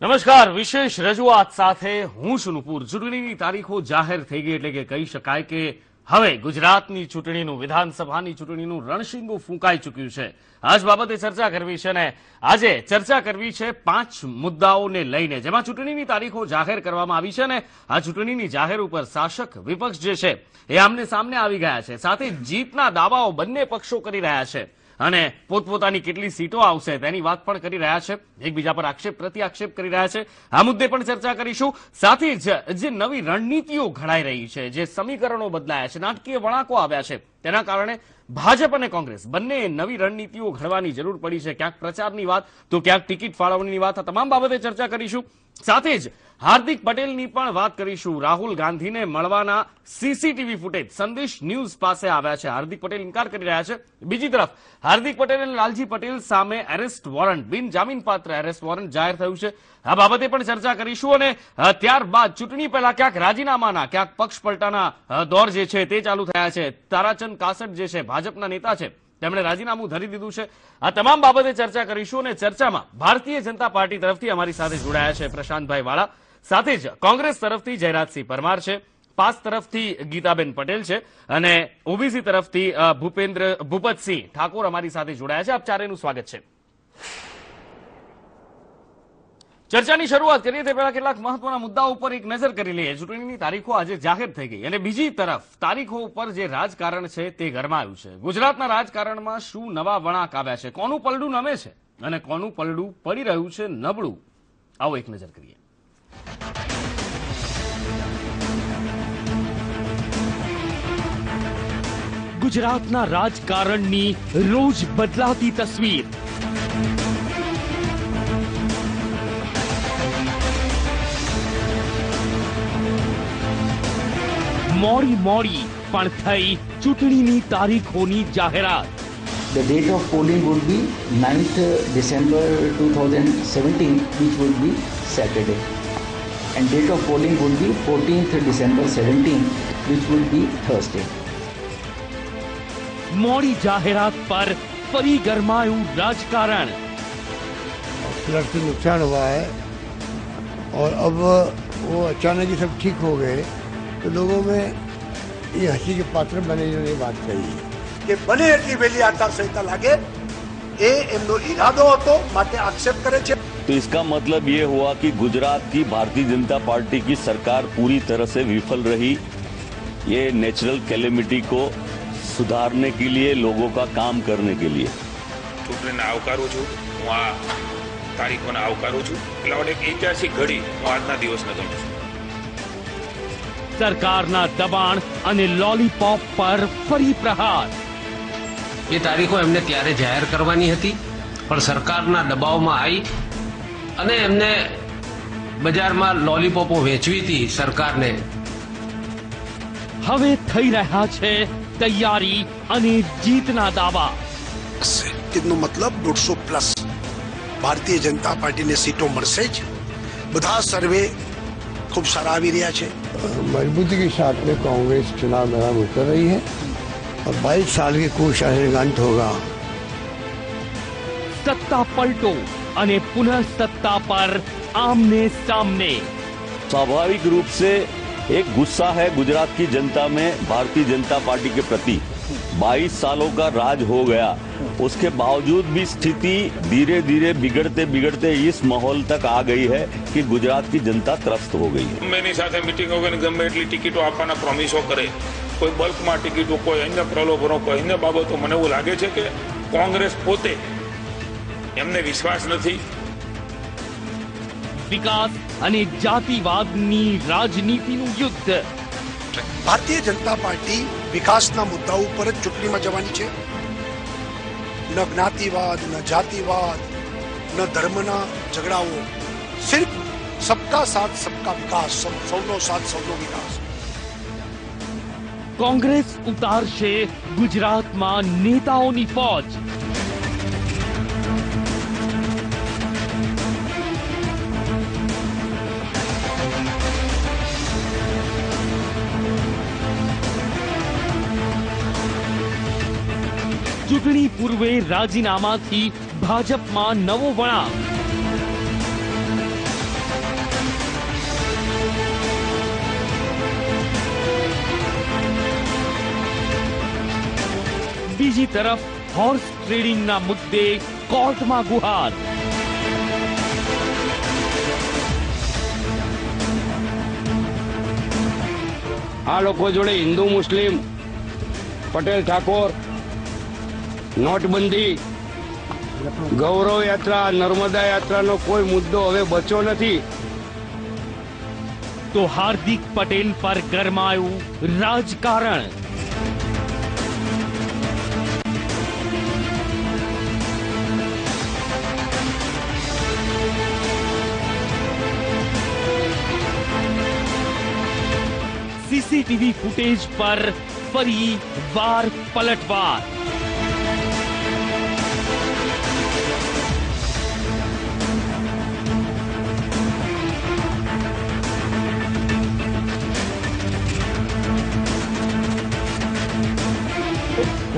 નમસ્કાર, વિશેષ રજૂઆત સાથે હું છું નુપુર. ચૂંટણીની તારીખો જાહેર થઈ ગઈ એટલે કે કહી શકાય કે હવે ગુજરાતની ચૂંટણીનું, વિધાનસભાની ચૂંટણીનું રણશીંગું ફૂંકાઈ ચૂક્યું છે. આજ બાબતે ચર્ચા કરવી છે ને આજે ચર્ચા કરવી છે પાંચ મુદ્દાઓને લઈને. જેમાં ચૂંટણીની તારીખો જાહેર કરવામાં આવી છે અને આ ચૂંટણીની જાહેર ઉપર શાસક વિપક્ષ જે છે એ આમને સામને આવી ગયા છે. સાથે જીતના દાવાઓ બંને પક્ષો કરી રહ્યા છે. અને પોતપોતાની કેટલી સીટો આવશે તેની વાત પણ કરી રહ્યા છે. એકબીજા પર આક્ષેપ પ્રતિ આક્ષેપ કરી રહ્યા છે. આ મુદ્દે પણ ચર્ચા કરીશું. સાથે જ જે નવી રણનીતિઓ ઘડાઈ રહી છે, જે સમીકરણો બદલાયા છે, નાટકીય વળાંકો આવ્યા છે, તેના કારણે ભાજપ અને કોંગ્રેસ બંને નવી રણનીતિઓ ઘડવાની જરૂર પડી છે. ક્યાંક પ્રચારની વાત, તો ક્યાંક ટિકિટ ફાળવણીની વાત, આ તમામ બાબતે ચર્ચા કરીશું. સાથે જ હાર્દિક પટેલની પણ વાત કરીશું. રાહુલ ગાંધીને મળવાના સીસીટીવી ફૂટેજ સંદેશ ન્યૂઝ પાસે આવ્યા છે. હાર્દિક પટેલ ઇન્કાર કરી રહ્યા છે. બીજી તરફ, હાર્દિક પટેલ અને લાલજી પટેલ સામે એરેસ્ટ વોરંટ બિનજામીનપાત્ર એરેસ્ટ વોરંટ જાહેર થયું છે. આ બાબતે પણ ચર્ચા કરીશું અને ત્યારબાદ ચૂંટણી પહેલા ક્યાંક રાજીનામાના, ક્યાંક પક્ષ પલટાના દોર જે છે તે ચાલુ થયા છે. તારાચંદ કાસટ જે છે ભાજપના નેતા છે, તેમણે રાજીનામું ધરી દીધું છે. આ તમામ બાબતે ચર્ચા કરીશું અને ચર્ચામાં ભારતીય જનતા પાર્ટી તરફથી અમારી સાથે જોડાયા છે પ્રશાંતભાઈ વાળા. સાથે જ કોંગ્રેસ તરફથી જયરાજસિંહ પરમાર છે, પાસ તરફથી ગીતાબેન પટેલ છે અને ઓબીસી તરફથી ભૂપેન્દ્ર, ભૂપતસિંહ ઠાકોર અમારી સાથે જોડાયા છે. આપ ચારેનું સ્વાગત છે. ચર્ચાની શરૂઆત કરીએ તે પહેલા કેટલાક મહત્વના મુદ્દાઓ ઉપર એક નજર કરી લઈએ. ચૂંટણીની તારીખો આજે જાહેર થઈ ગઈ અને બીજી તરફ તારીખો ઉપર જે રાજકારણ છે તે ગરમાયું છે. ગુજરાતના રાજકારણમાં શું નવા વળાંક આવ્યા છે? કોનું પલડું નમે છે? અને કોનું પલડું પડી રહ્યું છે નબળું? આવો એક નજર કરીએ. ગુજરાતના રાજકારણની રોજ બદલાતી તસવીર મોડી મોડી પણ થઈ ચૂંટણીની તારીખોની જાહેરાત The date of polling would be 9th December 2017, which would be Saturday. And date of polling would be 14th December 17, which would be Thursday. મોડી જાહેરાત પર ફરી ગરમાયું રાજકારણ फ्लड से नुकसान हुआ है और अब वो अचानक ही सब ठीक हो गए तो लोगों में ये हंसी के पात्र बने ये बात कही है કે બને એટલી વહેલી આચારસંહિતા લાગે એ એમનો ઈરાદો હતો માટે આક્ષેપ કરે છે तो इसका मतलब ये हुआ कि गुजरात की भारतीय जनता पार्टी की सरकार पूरी तरह से विफल रही ये नेचुरल कैलेमिटी को सुधारने के लिए लोगों का काम करने के लिए ચૂંટણીને આવકારું છું હું આ તારીખોને આવકારું છું એટલે માટે એક ઐતિહાસિક ઘડી હું આજના દિવસને ગણું છું સરકારના દબાણ અને લોલીપોપ પર ફરી પ્રહાર એ તારીખો એમને ત્યારે જાહેર કરવાની હતી પણ સરકારના દબાવમાં આવી અને એમને બજારમાં લોલીપોપો વેચવી હતી સરકારને હવે થઈ રહ્યા છે તૈયારી અને જીતના દાવા તેનો મતલબ દોઢસો પ્લસ ભારતીય જનતા પાર્ટીને સીટો મળશે જ બધા સર્વે ખૂબ સારા આવી રહ્યા છે मजबूती के साथ में कांग्रेस चुनाव मैदान में उतर रही है और 22 साल की कोशिश अंत होगा સત્તા પલટો અને પુનઃ સત્તા પર આમને સામને स्वाभाविक रूप से एक गुस्सा है गुजरात की जनता में भारतीय जनता पार्टी के प्रति 22 सालों का राज हो गया उसके बावजूद भी स्थिति धीरे धीरे बिगड़ते बिगड़ते इस माहौल तक आ गई है कि गुजरात की जनता त्रस्त हो गई है ગમે એની સાથે મિટિંગો કરીને ગમે એટલી ટિકિટો આપવાના પ્રોમિસો કરે કોઈ બલ્કમાં ટિકિટો કોઈ અન્ય પ્રલોભનો કોઈ અન્ય બાબતો મને એવું લાગે છે કે કોંગ્રેસ પોતે એમને વિશ્વાસ નથી. વિકાસ અને જાતિવાદની રાજનીતિનું યુદ્ધ. ભારતીય જનતા પાર્ટી વિકાસના મુદ્દા ઉપર જ ચૂંટણીમાં જવાની છે. ન જ્ઞાતિવાદ ન જાતિવાદ ન ધર્મના ઝઘડાઓ. સિર્ફ સબકા સાથ સબકા વિકાસ સૌનો સાથ સૌનો વિકાસ. કોંગ્રેસ ઉતારશે ગુજરાતમાં નેતાઓની ફોજ. ચૂંટણી પૂર્વે રાજીનામાથી ભાજપમાં નવો વળાંક. બીજી તરફ હોર્સ ટ્રેડિંગના મુદ્દે કોર્ટમાં ગુહાર. આ લોકો જોડે હિન્દુ, મુસ્લિમ, પટેલ ઠાકોર નોટબંધી, ગૌરવ યાત્રા, નર્મદા યાત્રાનો કોઈ મુદ્દો હવે બચ્યો નથી. તો હાર્દિક પટેલ પર ગરમાયું રાજકારણ. સીસીટીવી ફૂટેજ પર ફરી વાર પલટવાર.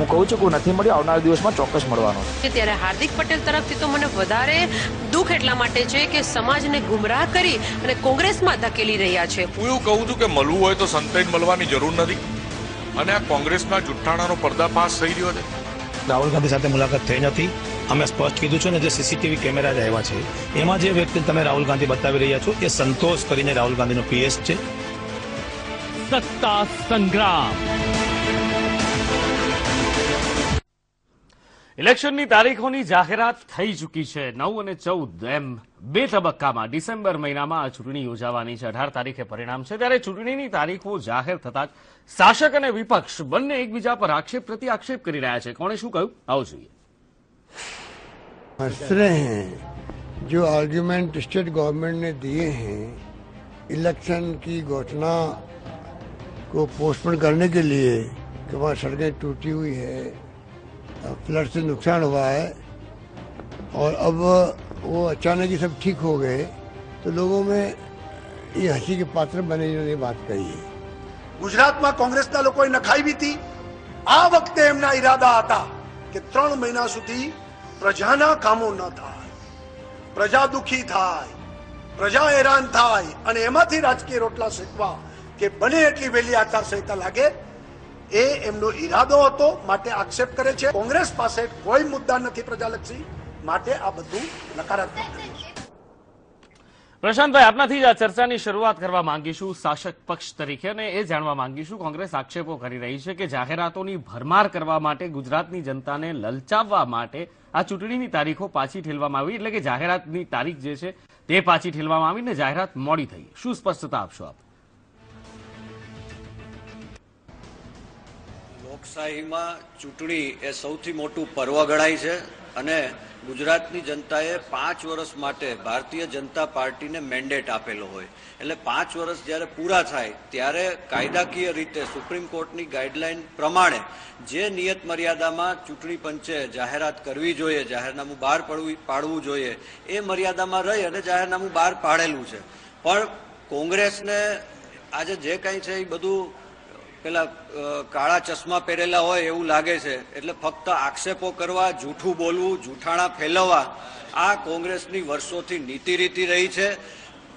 હું કહું છું કે નથી મળ્યો આવનારા દિવસમાં ચોક્કસ મળવાનો છું. કે ત્યારે હાર્દિક પટેલ તરફથી તો મને વધારે દુઃખ એટલા માટે છે કે સમાજને ગુમરાહ કરી અને કોંગ્રેસમાં ધકેલી રહ્યા છે. હું એવું કહું છું કે મળવું હોય તો સંતાઈને મળવાની જરૂર નથી. અને આ કોંગ્રેસના જુઠ્ઠાણાનો પર્દાફાશ થઈ રહ્યો છે. રાહુલ ગાંધી સાથે મુલાકાત થઈ નથી. અમે સ્પષ્ટ કીધું છે ને જે સીસીટીવી કેમેરા જ આવ્યા છે એમાં જે વ્યક્તિ તમે રાહુલ ગાંધી બતાવી રહ્યા છો એ સંતોષ કરીને રાહુલ ગાંધીનો પીએસ છે. સત્તા સંગ્રામ. ઇલેક્શનની તારીખોની જાહેરાત થઈ ચૂકી છે નવ અને ચૌદ એમ બે તબક્કામાં ડિસેમ્બર મહિનામાં આ ચૂંટણી યોજાવાની છે અઢાર તારીખે પરિણામ છે ત્યારે ચૂંટણીની તારીખો જાહેર થતાં જ શાસક અને વિપક્ષ બંને એકબીજા પર આક્ષેપ પ્રતિ આક્ષેપ કરી રહ્યા છે કોણે શું કહ્યું આવો જોઈએ हंस रहे हैं जो आर्ग्यूमेंट स्टेट गवर्नमेंट ने दिए हैं इलेक्शन की घोषणा को पोस्टपोन करने के लिए कि वहाँ सड़कें टूटी हुई है फ्लड से नुकसान हुआ है और अब वो अचानक ही सब ठीक हो गए तो लोगों में ये हंसी के पात्र बने इन्होंने बात कही है ગુજરાતમાં કોંગ્રેસના લોકોએ નખાઈ હતી આ વખતે એમના ઈરાદા હતા કે ત્રણ મહિના સુધી પ્રજાના કામો ન થાય પ્રજા દુખી થાય પ્રજા હેરાન થાય અને એમાંથી રાજકીય રોટલા શેકવા કે બને એટલી વહેલી આચારસંહિતા લાગે એ એમનો ઈરાદો હતો માટે આક્ષેપ કરે છે. કોંગ્રેસ પાસે કોઈ મુદ્દા નથી, પ્રજાલક્ષી, માટે આ બધું નકારાત્મક પ્રશાંતભાઈ, આપનાથી જ આ ચર્ચાની શરૂઆત કરવા માંગીશું શાસક પક્ષ તરીકે અને એ જાણવા માંગીશું કોંગ્રેસ આક્ષેપો કરી રહી છે કે જાહેરાતોની ભરમાર કરવા માટે ગુજરાતની જનતાને લલચાવવા માટે આ ચૂંટણીની તારીખો પાછી ઠેલવામાં આવી, એટલે કે જાહેરાતની તારીખ જે છે તે પાછી ઠેલવામાં આવી ને જાહેરાત મોડી થઈ. શું સ્પષ્ટતા આપશો આપ? લોકશાહીમાં ચૂંટણી એ સૌથી મોટું પર્વ ગણાય છે અને ગુજરાતની જનતાએ પાંચ વર્ષ માટે ભારતીય જનતા પાર્ટીને મેન્ડેટ આપેલો હોય. એટલે પાંચ વર્ષ જ્યારે પૂરા થાય, ત્યારે કાયદાકીય રીતે સુપ્રીમ કોર્ટની ગાઈડલાઈન પ્રમાણે જે નિયત મર્યાદામાં ચૂંટણી પંચે જાહેરાત કરવી જોઈએ, જાહેરનામું બહાર પડવું, પાડવું જોઈએ, એ મર્યાદામાં રહી અને જાહેરનામું બહાર પાડેલું છે. પણ કોંગ્રેસને આજે જે કાંઈ છે એ બધું પેલા કાળા ચશ્મા પહેરેલા હોય એવું લાગે છે. એટલે ફક્ત આક્ષેપો કરવા, જૂઠું બોલવું, જૂઠાણા ફેલાવવા આ કોંગ્રેસની વર્ષોથી નીતિ રીતિ રહી છે.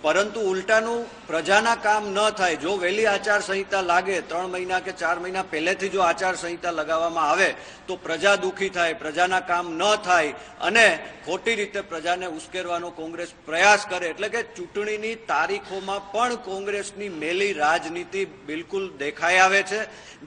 પરંતુ ઉલટાનું પ્રજાના કામ ન થાય. જો વહેલી આચારસંહિતા લાગે, ત્રણ મહિના કે ચાર મહિના પહેલેથી જો આચારસંહિતા લગાવવામાં આવે, તો પ્રજા દુઃખી થાય, પ્રજાના કામ ન થાય અને ખોટી રીતે પ્રજાને ઉશ્કેરવાનો કોંગ્રેસ પ્રયાસ કરે. એટલે કે ચૂંટણીની તારીખોમાં પણ કોંગ્રેસની મેલી રાજનીતિ બિલકુલ દેખાઈ આવે છે.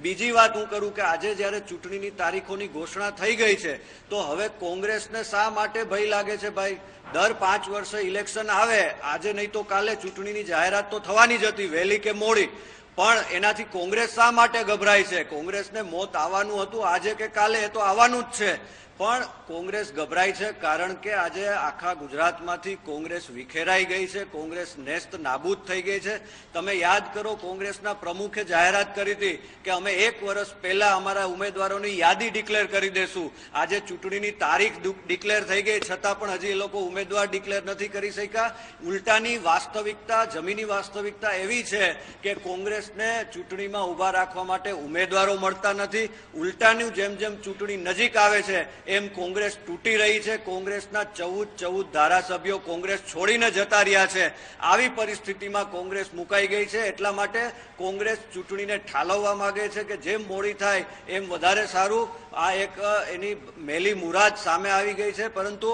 બીજી વાત હું કરું કે આજે જ્યારે ચૂંટણીની તારીખોની ઘોષણા થઈ ગઈ છે, તો હવે કોંગ્રેસને શા માટે ભય લાગે છે ભાઈ? દર પાંચ વર્ષે ઇલેક્શન આવે, આજે નહીં તો કાલે ચૂંટણીની જાહેરાત તો થવાની જ હતી, વહેલી કે મોડી. પણ એનાથી કોંગ્રેસ શા માટે ગભરાય છે? કોંગ્રેસને મોત આવવાનું હતું, આજે કે કાલે એ તો આવવાનું જ છે. પણ કોંગ્રેસ ગભરાય છે કારણ કે આજે આખા ગુજરાતમાંથી કોંગ્રેસ વિખેરાઈ ગઈ છે, કોંગ્રેસ નેસ્ત નાબૂદ થઈ ગઈ છે. તમે યાદ કરો, કોંગ્રેસના પ્રમુખે જાહેરાત કરી હતી કે અમે એક વર્ષ પહેલા અમારા ઉમેદવારોની યાદી ડિક્લેર કરી દેશું. આજે ચૂંટણીની તારીખ ડિક્લેર થઈ ગઈ, છતાં પણ હજી એ લોકો ઉમેદવાર ડિક્લેર નથી કરી શક્યા. ઉલટાની વાસ્તવિકતા, જમીની વાસ્તવિકતા એવી છે કે કોંગ્રેસને ચૂંટણીમાં ઊભા રાખવા માટે ઉમેદવારો મળતા નથી. ઉલટાનું જેમ જેમ ચૂંટણી નજીક આવે છે એમ કોંગ્રેસ તૂટી રહી છે. કોંગ્રેસના ચૌદ ચૌદ ધારાસભ્યો કોંગ્રેસ છોડીને જતા રહ્યા છે. આવી પરિસ્થિતિમાં કોંગ્રેસ મુકાઈ ગઈ છે. એટલા માટે કોંગ્રેસ ચૂંટણીને ઠાલવવા માગે છે કે જેમ મોડી થાય એમ વધારે સારું. આ એક એની મેલી મુરાદ સામે આવી ગઈ છે. પરંતુ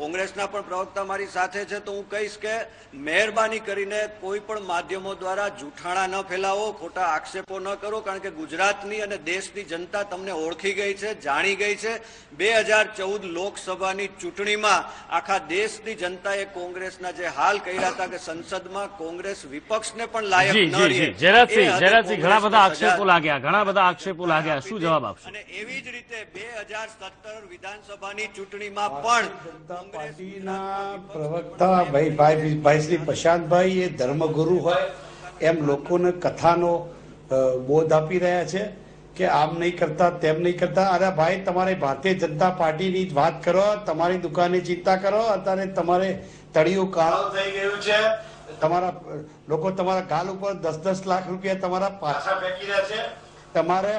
કોંગ્રેસના પણ પ્રવક્તા મારી સાથે છે તો હું કહીશ કે મહેરબાની કરીને કોઈ પણ માધ્યમો દ્વારા જૂઠાણા ન ફેલાવો ખોટા આક્ષેપો ન કરો કારણ કે ગુજરાતની અને દેશની જનતા તમને ઓળખી ગઈ છે જાણી ગઈ છે. બે હજાર ચૌદ લોકસભાની ચૂંટણીમાં આખા દેશની જનતાએ કોંગ્રેસના જે હાલ કર્યા હતા કે સંસદમાં કોંગ્રેસ વિપક્ષને પણ લાયક ન રહે. ઘણા બધા આક્ષેપો લાગ્યા ઘણા બધા આક્ષેપો લાગ્યા. શું જવાબ આપશો? અને એવી જ રીતે બે હજાર સત્તર વિધાનસભાની ચૂંટણીમાં પણ પાર્ટીના પ્રવક્તા ભાઈ ભાઈ ભાઈ શ્રી પ્રશાંતભાઈ એ ધર્મગુરુ હોય એમ લોકોને કથાનો બોધ આપી રહ્યા છે કે આમ નહીં કરતા તેમ નહીં કરતા. અરે ભાઈ તમારે ભારતીય જનતા પાર્ટીની જ વાત કરો તમારી દુકાનની ચિંતા કરો અત્યારે તમારે તળિયું કાળો થઈ ગયું છે. તમારા લોકો તમારા ગાલ ઉપર દસ દસ લાખ રૂપિયા તમારા પાછા ફેંકી રહ્યા છે. તમારે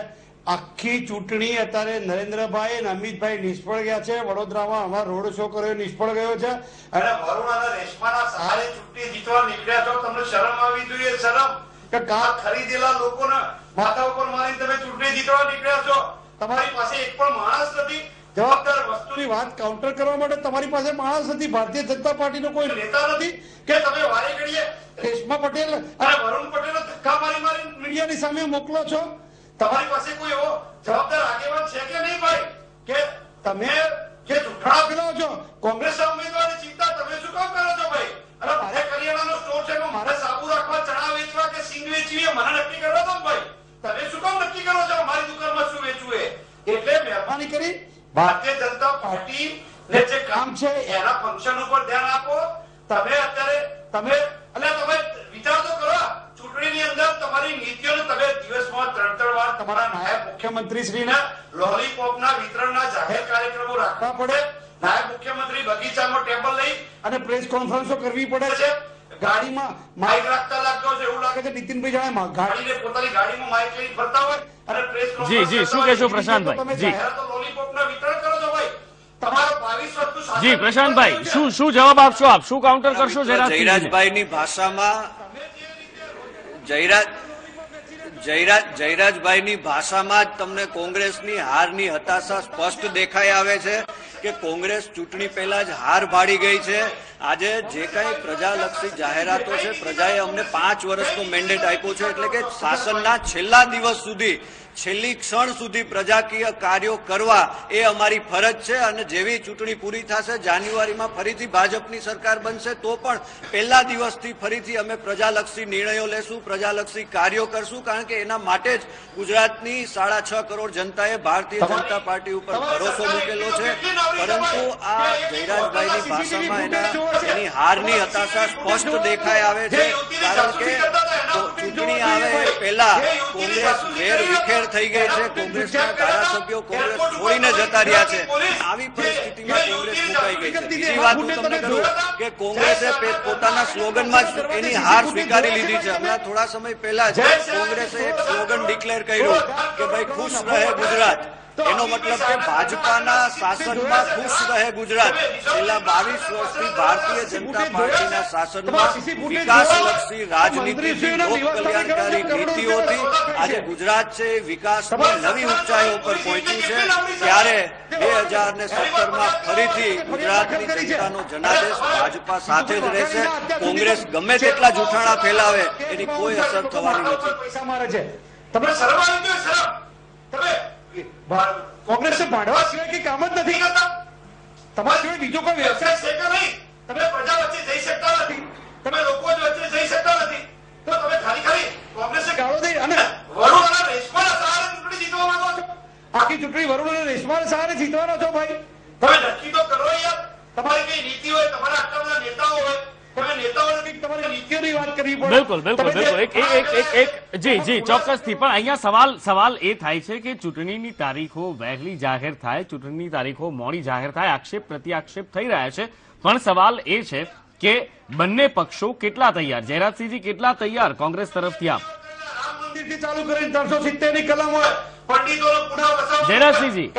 આખી ચૂંટણી અત્યારે નરેન્દ્રભાઈ અને અમિતભાઈ નિષ્ફળ ગયા છે. વડોદરામાં અમારો રોડ શો કર્યો નિષ્ફળ ગયો છે. અને વરુણ અને રેશમાના સહારે ચૂંટણી જીતવા નીકળ્યા છો. તમને શરમ આવી જોઈએ શરમ. કે કા ખરીદેલા લોકોના માથા ઉપર મારી તમે ચૂંટણી જીતવા નીકળ્યા છો. તમારી પાસે એક પણ માણસ નથી. જવાબદાર વસ્તુની વાત કાઉન્ટર કરવા માટે તમારી પાસે માણસ નથી. ભારતીય જનતા પાર્ટીનો કોઈ નેતા નથી. કે તમે વારે ઘડીએ રેશમા પટેલ અને વરુણ પટેલ ધક્કા મારી મારી મીડિયાની સામે મોકલો છો. તમારી પાસે કોઈ એવો જવાબદાર આગેવાન છે કે નહીં ભાઈ? કે તમે જે જુઠ્ઠાણા ફેલાવો છો, કોંગ્રેસના ઉમેદવારની ચિંતા તમે શું કામ કરો છો ભાઈ? અરે મારે કરિયાણાનો સ્ટોર છે મારે સાબુ રાખવા, ચણા વેચવા કે સિંગ વેચવી મને નક્કી કરો તો ભાઈ. તમે શું કામ નક્કી કરો છો? મારી દુકાનમાં શું વેચવું એટલે મહેરબાની કરી ભારતીય જનતા પાર્ટી ને જે કામ છે, એના ફંક્શન ઉપર ધ્યાન આપો. તમે અત્યારે તમે એટલે તમે વિચાર તો કરો. ચૂંટણીની અંદર તમારી નીતિઓને તમે દિવસમાં ત્રણ ત્રણ વાર તમારા નાયબ મુખ્યમંત્રી શ્રીના લોલીપોપના વિતરણના જાહેર કાર્યક્રમો રાખવા પડે. નાયબ મુખ્યમંત્રી બગીચામાં ટેબલ લઈ અને પ્રેસ કોન્ફરન્સો કરવી પડે છે. ગાડીમાં માઇક રાખતા લાગતો છે એવું લાગે છે. નીતિનભાઈ જાણે ગાડીને પોતાની ગાડીમાં માઇક લઈ ફરતા હોય અને પ્રેસ જી જી શું કહેશો પ્રશાંતભાઈ? જી. લોલીપોપના વિતરણ કરો છો ભાઈ. તમારો 22 વર્ષનું શાસન જી પ્રશાંતભાઈ શું શું જવાબ આપશો આપ? શું કાઉન્ટર કરશો જયરાજભાઈ ની ભાષામાં જયરાજ જયરાજ, જયરાજભાઈની ભાષામાં જ તમને કોંગ્રેસની હારની હતાશા સ્પષ્ટ દેખાઈ આવે છે કે કોંગ્રેસ ચૂંટણી પહેલા જ હાર ભાડી ગઈ છે. આજે જે કઈ પ્રજાલક્ષી જાહેરાતો છે, પ્રજાએ અમને પાંચ વર્ષનો મેન્ડેટ આપ્યો છે, એટલે કે શાસનના છેલ્લા દિવસ સુધી છેલ્લી ક્ષણ સુધી પ્રજાકીય કાર્યો કરવા એ અમારી ફરજ છે અને જેવી ચૂંટણી પૂરી થશે જાન્યુઆરીમાં ફરીથી ભાજપની સરકાર બનશે તો પણ પહેલા દિવસથી ફરીથી અમે પ્રજાલક્ષી નિર્ણયો લેશું પ્રજાલક્ષી કાર્યો કરશું કારણ કે એના માટે જ ગુજરાતની સાડા છ કરોડ જનતાએ ભારતીય જનતા પાર્ટી ઉપર ભરોસો મૂકેલો છે. પરંતુ આ જયરાજભાઈની ભાષામાં એના એની હારની હતાશા સ્પષ્ટ દેખાઈ આવે છે કારણ કે ચૂંટણી આવે પહેલા કોંગ્રેસ વેર વિખેર થઈ ગઈ છે. કોંગ્રેસના ધારાસભ્યો કોંગ્રેસ છોડીને જતા રહ્યા છે. આવી પરિસ્થિતિમાં કોંગ્રેસ મુકાઈ ગઈ છે. બીજી વાત હું તમને કહું કે કોંગ્રેસે પોતાના સ્લોગનમાં જ એની હાર સ્વીકારી લીધી છે. હમણાં થોડા સમય પહેલા જ કોંગ્રેસે એક સ્લોગન ડિક્લેર કર્યું કે ભાઈ ખુશ રહે ગુજરાત. એનો મતલબ કે ભાજપાના શાસનમાં ખુશ રહે ગુજરાત. છેલ્લા બાવીસ વર્ષથી ભારતીય જનતા પાર્ટીના શાસનમાં વિકાસલક્ષી રાજનીતિ નીતિઓથી આજે ગુજરાત છે વિકાસની નવી ઊંચાઈઓ પર પહોંચ્યું છે. ત્યારે બે હજાર ને સત્તરમાં ફરીથી ગુજરાતની જનતાનો જનાદેશ ભાજપા સાથે જ રહેશે. કોંગ્રેસ ગમે તેટલા જૂઠાણા ફેલાવે, એની કોઈ અસર થવાની નથી. ગઈ શરમ તમે કોંગ્રેસને ભાડવા સિવાય કઈ કામ જ નથી કરતા? તમારા સિવાય બીજો કોઈ વ્યવસાય છે કે નહીં? તમે પ્રજા વચ્ચે જઈ શકતા નથી. તમે લોકો વચ્ચે જઈ શકતા નથી. તો તમે ખાલી ખાલી કોંગ્રેસને ગાળો દઈ અને વરુણ રેશમાના સહારે ચૂંટણી જીતવા માંગો છો. આખી ચૂંટણી વરુણ અને રેશમાના સહારે જીતવાનો છો ભાઈ. તમે નક્કી તો કરો યાર. તમારી કઈ નીતિ હોય, તમારા આટલા બધા નેતાઓ હોય બિલકુલ બિલકુલ બિલકુલ. એક એક એક એક એક જી જી ચોક્કસથી. પણ અહીંયા સવાલ સવાલ એ થાય છે કે ચૂંટણીની તારીખો વહેલી જાહેર થાય ચૂંટણીની તારીખો મોડી જાહેર થાય આક્ષેપ પ્રત્યાક્ષેપ થઈ રહ્યા છે. પણ સવાલ એ છે કે બંને પક્ષો કેટલા તૈયાર? જયરાજસિંહજી કેટલા તૈયાર કોંગ્રેસ તરફથી આપ? ચાલુ કરીને ચારસો સિત્તેરની કલમ હોય. જયરાજસિંહજી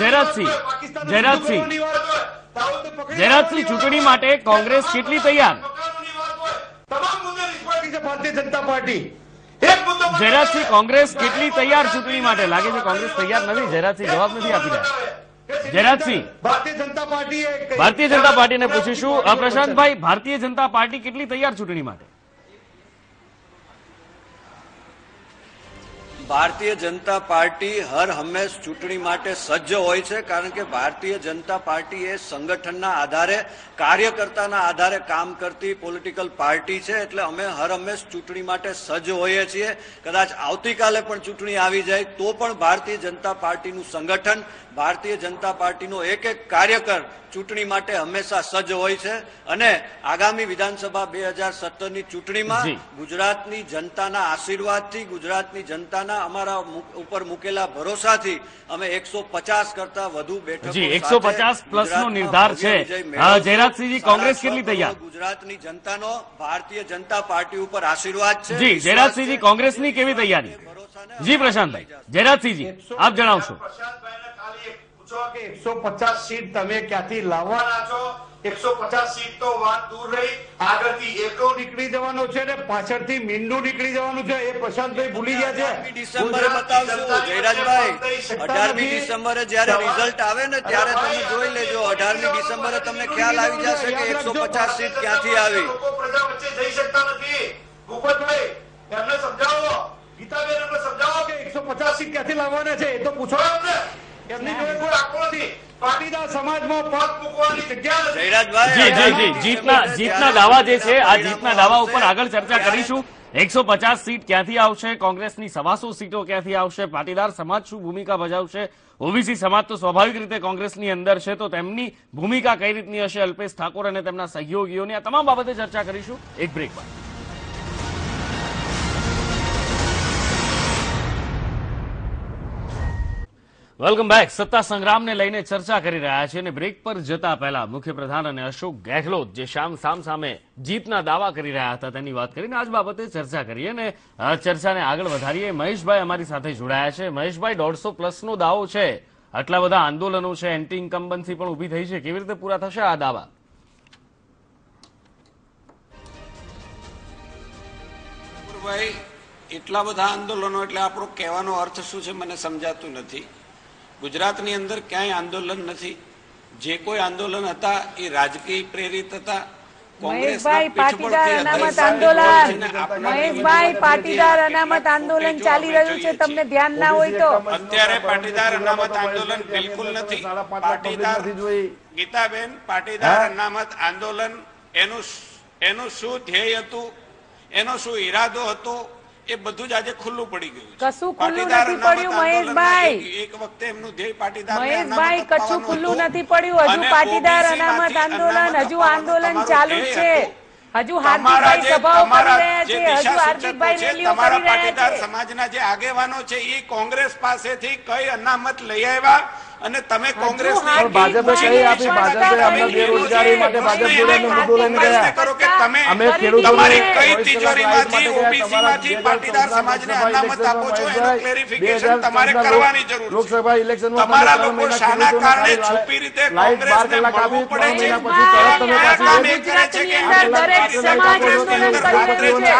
જયરાજસિંહ જયરાજસિંહ. જયરાજસિંહ ચૂંટણી માટે કોંગ્રેસ કેટલી તૈયાર? ભારતીય જનતા પાર્ટી. જયરાજસિંહ કોંગ્રેસ કેટલી તૈયાર ચૂંટણી માટે? લાગે છે કોંગ્રેસ તૈયાર નથી ઝેરાતસિંહ જવાબ નથી આપી રહ્યા. ઝેરાતસિંહ ભારતીય જનતા પાર્ટીએ ભારતીય જનતા પાર્ટીને પૂછીશું પ્રશાંતભાઈ ભારતીય જનતા પાર્ટી કેટલી તૈયાર ચૂંટણી માટે? ભારતીય જનતા પાર્ટી હર હંમેશ ચૂંટણી માટે સજ્જ હોય છે, કારણ કે ભારતીય જનતા પાર્ટી એ સંગઠનના આધારે, કાર્યકર્તાના આધારે કામ કરતી પોલિટિકલ પાર્ટી છે, એટલે અમે હર હંમેશ ચૂંટણી માટે સજ્જ હોઈએ છીએ. કદાચ આવતીકાલે પણ ચૂંટણી આવી જાય, તો પણ ભારતીય જનતા પાર્ટીનું સંગઠન, ભારતીય જનતા પાર્ટીનો એક એક કાર્યકર ચૂંટણી માટે હંમેશા સજ્જ હોય છે અને આગામી વિધાનસભા બે હજાર સત્તરની ચૂંટણીમાં. ગુજરાતની જનતાના આશીર્વાદથી ગુજરાતની જનતાના અમારા ઉપર મૂકેલા ભરોસાથી અમે એકસો પચાસ કરતા વધુ બેઠકો એકસો પચાસ પ્લસ નો નિર્ધાર છે. જયરાજસિંહજી કોંગ્રેસ કેટલી તૈયાર ગુજરાતની જનતાનો ભારતીય જનતા પાર્ટી ઉપર આશીર્વાદ છે જી જયરાજસિંહજી. કોંગ્રેસની કેવી તૈયારી જી પ્રશાંતભાઈ જયરાજસિંહજી આપ જણાવશો પૂછો કે એકસો પચાસ સીટ તમે ક્યાંથી લાવવાના છો? એકસો પચાસ સીટ તો વાત દૂર રહી. આગળથી એકલો નીકળી જવાનો છે ને પાછળથી મીંડું નીકળી જવાનું છે. એ પ્રશાંતભાઈ ભૂલી ગયા છે. ડિસેમ્બરે બતાવશું. જયરાજભાઈ અઢારમી ડિસેમ્બરે જયારે રિઝલ્ટ આવે ને ત્યારે તમે જોઈ લેજો. અઢારમી ડિસેમ્બરે તમને ખ્યાલ આવી જશે કે એકસો પચાસ સીટ ક્યાંથી આવી? પ્રજા વચ્ચે જઈ શકતા નથી. ભૂપતભાઈ એમને સમજાવો. ગીતાબેન એમને સમજાવો કે એકસો પચાસ સીટ ક્યાંથી લાવવાના છે? એ તો પૂછો એમને. એમની જોડે કોઈ આંકડો નથી. પાટીદાર સમાજમાં પગ મૂકવાની જગ્યા નથી. જી જી જી. જીતના જીતના દાવા જે છે આ જીતના દાવા ઉપર આગળ ચર્ચા કરીશું. એકસો પચાસ સીટ ક્યાંથી આવશે? કોંગ્રેસની સવાસો સીટો ક્યાંથી આવશે? પાટીદાર સમાજ શું ભૂમિકા ભજાવશે? ઓબીસી સમાજ તો સ્વાભાવિક રીતે કોંગ્રેસની અંદર છે તો તેમની ભૂમિકા કઈ રીતની હશે? અલ્પેશ ઠાકોર અને તેમના સહયોગીઓની આ તમામ બાબતે ચર્ચા કરીશું. એક બ્રેક બાદ. Welcome back. સત્તા સંગ્રામને લઈને ચર્ચા કરી રહ્યા છે અને બ્રેક પર જતા પહેલા મુખ્યપ્રધાન અને અશોક ગેહલોત જે શામ સામ સામે જીતના દાવા કરી રહ્યા હતા તેની વાત કરીને આજ બાબતે ચર્ચા કરીએ અને ચર્ચાને આગળ વધારીએ. મહેશભાઈ અમારી સાથે જોડાયા છે. મહેશભાઈ, દોઢસો પ્લસનો દાવો છે. આટલા બધા આંદોલનો છે, એન્ટી ઇન્કમ્બન્સી પણ ઊભી થઈ છે. કેવી રીતે પૂરા થશે આ દાવા? એટલા બધા આંદોલનો, એટલે આપણો કહેવાનો અર્થ શું છે મને સમજાતું નથી. ગુજરાતની અંદર ક્યાંય આંદોલન નથી. જે કોઈ આંદોલન હતા એ રાજકીય પ્રેરિત હતા. મહેશભાઈ પાટીદાર અનામત આંદોલન. મહેશભાઈ પાટીદાર અનામત આંદોલન ચાલી રહ્યું છે તમને ધ્યાન ના હોય તો. અત્યારે પાટીદાર અનામત આંદોલન બિલકુલ નથી. પાટીદાર ગીતાબેન પાટીદાર અનામત આંદોલન એનું એનું શું ધ્યેય હતું? એનો શું ઈરાદો હતો? એ બધું જ આજે ખુલ્લું પડી ગયું કશું ખુલ્લું પાટીદાર નથી પડ્યું મહેશભાઈ. એક- એક વખતે એમનું ધ્યેય પાટીદાર મહેશભાઈ કચ્છું ખુલ્લું નથી પડ્યું. હજુ પાટીદાર અનામત આંદોલન હજુ આંદોલન ચાલુ છે. હજુ હાર્દિકભાઈ સભાઓ કરી રહ્યા છે. હજુ હાર્દિકભાઈ રેલીઓ તમારા કરી રહ્યા પાટીદાર છે. સમાજના જે આગેવાનો છે એ કોંગ્રેસ પાસેથી કઈ અનામત લઈ આવ્યા? અને તમે કોંગ્રેસ ભાજપે કઈ આપી ભાજપે અમને બેરોજગારી માટે ભાજપ જોડે મુદ્દો લઈને ગયા. કરો કે તમે અમે તમારી કઈ તિજોરીમાંથી રાઈટ માટે ઓબીસી પાટીદાર સમાજને અનામત આપો છો એનું ક્લેરિફિકેશન તમારે કરવાની જરૂર છે. લોકસભા ઇલેક્શનમાં તમારા લોકો શાના કારણે છુપી રીતે કોંગ્રેસને મળવું પડે છે. પછી તરત તમે પાછી ગુજરાતની અંદર દરેક સમાજ આંદોલન કરી રહ્યું છે.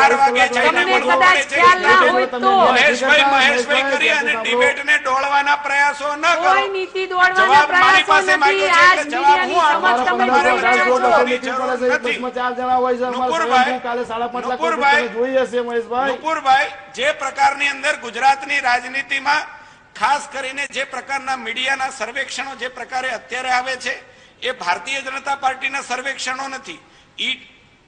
તમને કદાચ ખ્યાલ ના હોય તો. મહેશભાઈ મહેશભાઈ કરી અને ડિબેટને ડોળવાના પ્રયાસો ન કરો. કોઈ નીતિ દોડવાના પ્રયાસો નથી. આજ મીડિયાની તમે જે પ્રકારની અંદર ગુજરાતની રાજનીતિમાં ખાસ કરીને જે પ્રકારના મીડિયાના સર્વેક્ષણો જે પ્રકારે અત્યારે આવે છે એ ભારતીય જનતા પાર્ટીના સર્વેક્ષણો નથી. ઈ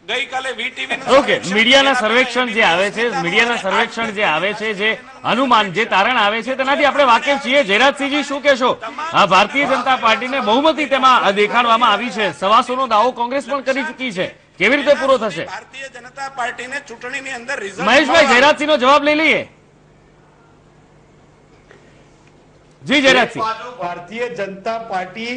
ગઈકાલે વીટીવી ઓકે મીડિયાના સર્વેક્ષણ જે આવે છે મીડિયાના સર્વેક્ષણ જે આવે છે જે અનુમાન જે તારણ આવે છે તેનાથી આપણે વાકેફ છીએ. જયરાજસિંહજી શું કહેશો? આ ભારતીય જનતા પાર્ટીને બહુમતી તેમાં દેખાડવામાં આવી છે. સવાસોનો દાવો કોંગ્રેસ પણ કરી ચૂકી છે. કેવી રીતે પૂરો થશે? ભારતીય જનતા પાર્ટીને ચૂંટણીની અંદર મહેશભાઈ જયરાજસિંહનો જવાબ લઈ લઈએ. જી જયરાજસિંહ. ભારતીય જનતા પાર્ટી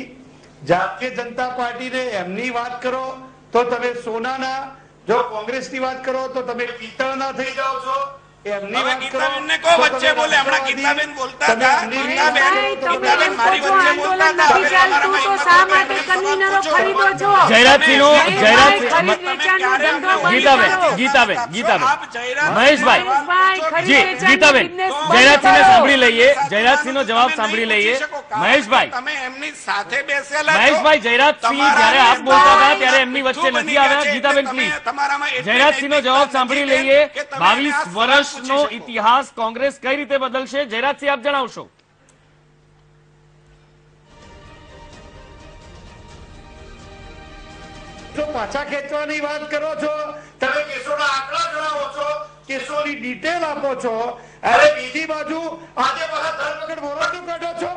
જાતીય જનતા પાર્ટીને એમની વાત કરો, તો તમે સોનાના, જો કોંગ્રેસની વાત કરો, તો તમે પિત્તળના થઈ જાઓ છો. એમની હવે વાત કરો. ગીતાબેનને કહો વચ્ચે બોલે હમણાં ગીતાબેન બોલતા હતા ગીતાબેન ગીતાબેન મારી વચ્ચે બોલતા હતા. હવે તમારામાં હિંમત શા માટે કન્વીનરો ખરીદો છો જયરાજસિંહનો જયરાજભાઈ, જયરાજ ખરીદ વેચાણનો ધંધો બંધ ગીતાબેન ગીતાબેન ગીતાબેન. મહેશભાઈ મહેશભાઈ, જી ગીતાબેન business બંધ સાંભળી લઈએ જયરાજસિંહનો જવાબ સાંભળી લઈએ. મહેશભાઈ. તમે એમની સાથે બેસેલા મહેશભાઈ જયરાજસિંહ જયારે આપ બોલતા હતા ત્યારે એમની વચ્ચે નથી આવ્યા ગીતાબેન પ્લીઝ જયરાજસિંહ નૈતિકતા જવાબ સાંભળી લઈએ. બાવીસ આ શકો. ઇતિહાસ કોંગ્રેસ કઈ રીતે બદલશે? જયરાજસિંહ આપ જણાવશો. જો પાછા ખેંચવાની વાત કરો છો તમે કેસોના આંકડા જણાવો છો કેસોની ડિટેલ આપો છો. અરે બીજી બાજુ આજે પાછા ધરપકડ મોરાટો કાઢો છો?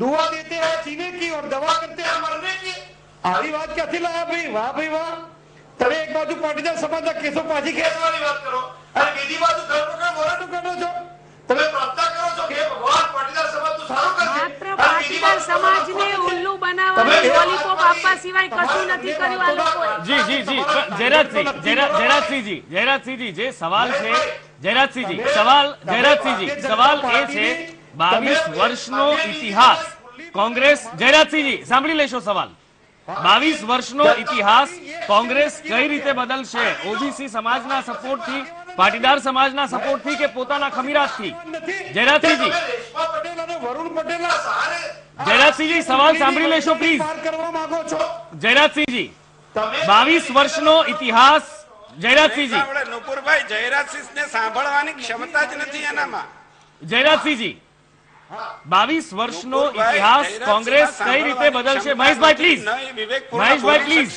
દુઆ દેતે હૈ જીને કી ઓર દવા કરતે હૈ મરને કી? આવી વાત ક્યાંથી લાયા ભાઈ? વાહ ભાઈ વાહ. તમે એક બાજુ પાટીદાર સમાજના કેસો પાછી ખેંચવાની વાત કરો. અને બીજી બાજુ મોરાટો કાઢો છો. તમે પ્રાર્થના કરો છો કે ભગવાન પાટીદાર સમાજનું સારું કરશે. માત્ર પાટીદાર સમાજને ઉલ્લુ બનાવવાની લોલીપોપ આપવા સિવાય કશું નથી કર્યું આ લોકોએ. જી જી જી. જયરાજસિંહ જયરાજસિંહજી જયરાજસિંહજી જે સવાલ છે જયરાજસિંહજી સવાલ જયરાજસિંહજી સવાલ એ છે બાવીસ વર્ષનો ઇતિહાસ. કોંગ્રેસ જયરાજસિંહજી સાંભળી લેશો સવાલ. બાવીસ વર્ષનો ઇતિહાસ કોંગ્રેસ કઈ રીતે બદલશે? ઓબીસી સમાજના સપોર્ટથી પાટીદાર સમાજના સપોર્ટથી કે પોતાના ખમીરાતથી જયરાજસિંહજી. જયરાજસિંહજી સવાલ સાંભળી લેશો પ્લીઝ કરવા માંગો છો જયરાજસિંહજી બાવીસ વર્ષનો ઇતિહાસ જયરાજસિંહજી. નુપુરભાઈ જયરાજસિંહ ને સાંભળવાની ક્ષમતા જ નથી એનામાં. જયરાજસિંહજી બાવીસ વર્ષનો ઇતિહાસ કોંગ્રેસ કઈ રીતે બદલશે? મહેશભાઈ પ્લીઝ મહેશભાઈ પ્લીઝ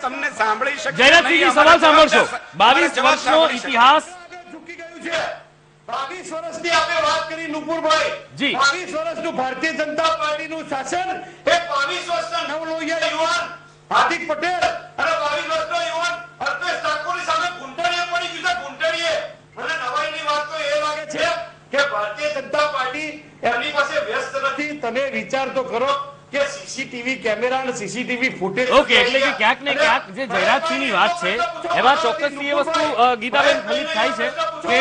તમને સાંભળી શકે જયરાજસિંહજી સવાલ સાંભળશો. બાવીસ વર્ષનો. ઇતિહાસ. બાવીસ વર્ષની આપણે વાત કરી નુપુરભાઈ. જી. બાવીસ વર્ષનું ભારતીય જનતા પાર્ટીનું શાસન એ બાવીસ વર્ષના નવલોહિયા યુવાન હાર્દિક પટેલ અને બાવીસ વર્ષનો યુવાન અલ્પેશ ઠાકોરની સામે ઘૂંટણીએ પડી ગયું છે ઘૂંટણીએ મને નવાઈની વાત તો એ લાગે છે કે ભારતીય જનતા પાર્ટી એમની પાસે વ્યસ્ત નથી. તમે વિચાર તો કરો કે સીસીટીવી કેમેરા અને સીસીટીવી ફૂટેજ ઓકે એટલે કે ક્યાંક ને ક્યાંક જે જયરાજસિંહની વાત છે એમાં ચોક્કસ એ વસ્તુ ગીતાબેન ફલિત થાય છે કે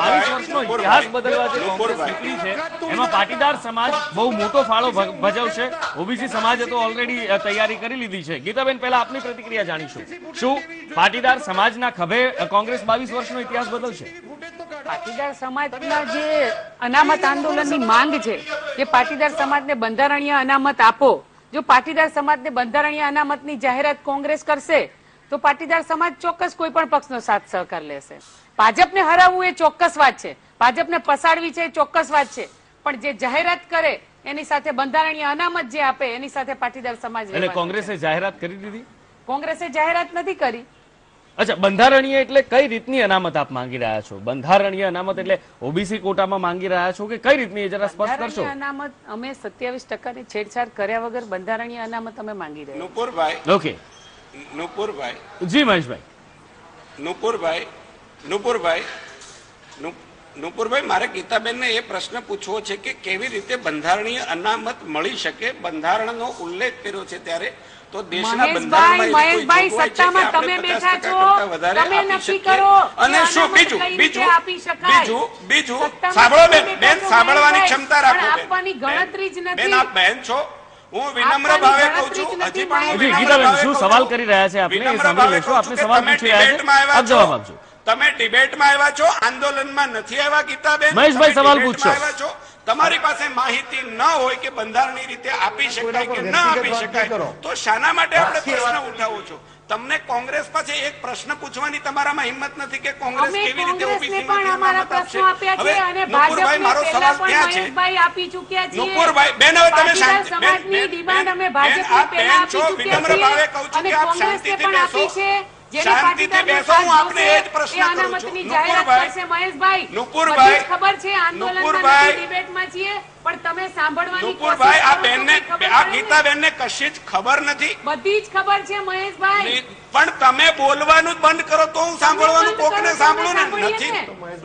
બાવીસ વર્ષનો ઇતિહાસ બદલવા જે કોંગ્રેસ નીકળી છે એમાં પાટીદાર સમાજ બહુ મોટો ફાળો ભજવશે. ઓબીસી સમાજે તો ઓલરેડી તૈયારી કરી લીધી છે. ગીતાબેન પહેલા આપની પ્રતિક્રિયા જાણીશું. શું પાટીદાર સમાજના ખભે કોંગ્રેસ બાવીસ વર્ષનો ઇતિહાસ બદલશે? પાટીદાર સમાજના જે અનામત આંદોલનની માંગ છે કે પાટીદાર સમાજને બંધારણીય અનામત આપો. જો પાટીદાર સમાજને બંધારણીય અનામતની જાહેરાત કોંગ્રેસ કરશે તો પાટીદાર સમાજ ચોક્કસ કોઈ પણ પક્ષનો સાથ સહકાર લેશે. ભાજપને હરાવવું એ ચોક્કસ વાત છે. ભાજપને પસાડવી છે એ ચોક્કસ વાત છે. પણ જે જાહેરાત કરે એની સાથે બંધારણીય અનામત જે આપે એની સાથે પાટીદાર સમાજ કોંગ્રેસે જાહેરાત કરી દીધી? કોંગ્રેસે જાહેરાત નથી કરી. અચ્છા બંધારણીય એટલે કઈ રીતની અનામત આપ માંગી રહ્યા છો? બંધારણીય અનામત એટલે ઓબીસી કોટામાં માંગી રહ્યા છો કે કઈ રીતની જરા સ્પષ્ટ કરશો? અનામત અમે સત્યાવીસ ટકાની છેડછાડ કર્યા વગર બંધારણીય અનામત અમે માંગી રહ્યા નુપુરભાઈ. ઓકે. નુપુરભાઈ. જી મહેશભાઈ. નુપુરભાઈ. નુપુરભાઈ. નુ- નુપુરભાઈ મારે ગીતાબેનને એ પ્રશ્ન પૂછવો છે કે કેવી રીતે બંધારણીય અનામત મળી શકે? બંધારણનો ઉલ્લેખ કર્યો છે ત્યારે તો દેશના બંધારણમાં સત્તામાં તમે બેઠા છો. તમે નક્કી કરો. અને શું? બીજું બીજું આપી શકાય. બીજું બીજું. સાંભળો બેન બેન સાંભળવાની ક્ષમતા રાખો આપવાની ગણતરી જ બેન આપ બહેન છો. હું વિનમ્ર ભાવે કહું છું. હજી પણ હું વિનમ્ર ભાવે શું સવાલ કરી રહ્યા છે આપને? સાંભળી લેશો આપને સવાલ પૂછી રહ્યા છે. આપ જવાબ આપજો. તમે ડિબેટમાં આવ્યા છો? આંદોલનમાં નથી આવ્યા ગીતાબેન? મહેશભાઈ, સવાલ પૂછો આવ્યા છો. તમારી પાસે માહિતી ન હોય કે બંધારણની રીતે આપી શકાય કે ન આપી શકાય. તો શાના માટે આપણે પ્રશ્ન ઉઠાવો છો? તમને કોંગ્રેસ પાસે એક પ્રશ્ન પૂછવાની તમારામાં હિંમત નથી કે કોંગ્રેસ કેવી રીતે ઓબીસી પણ અમારા પ્રશ્નો આપ્યા છે અને ભાજપને મારો સવાલ ક્યાં છે? ભાઈ આપી ચૂક્યા છે નુપુરભાઈ, બેન હવે તમે શાંત સમાજની ડિમાન્ડ અમે ભાજપને પહેલા આપી ચૂક્યા છે કહું છું અને કોંગ્રેસને પણ આપી છે. શાંતિથી બેસો, હું આપને એ જ પ્રશ્ન કરું છું. નુપુરભાઈ, મહેશભાઈ. નુપુરભાઈ, ખબર છે આંદોલનમાં ડિબેટમાં છીએ પણ તમે સાંભળવાની નુપુરભાઈ આ બેનને આ ને. ગીતાબેનને કશી જ ખબર નથી. બધી જ ખબર છે મહેશભાઈ. પણ તમે બોલવાનું બંધ કરો તો હું સાંભળવાનું કોકને સાંભળું ને? નથી.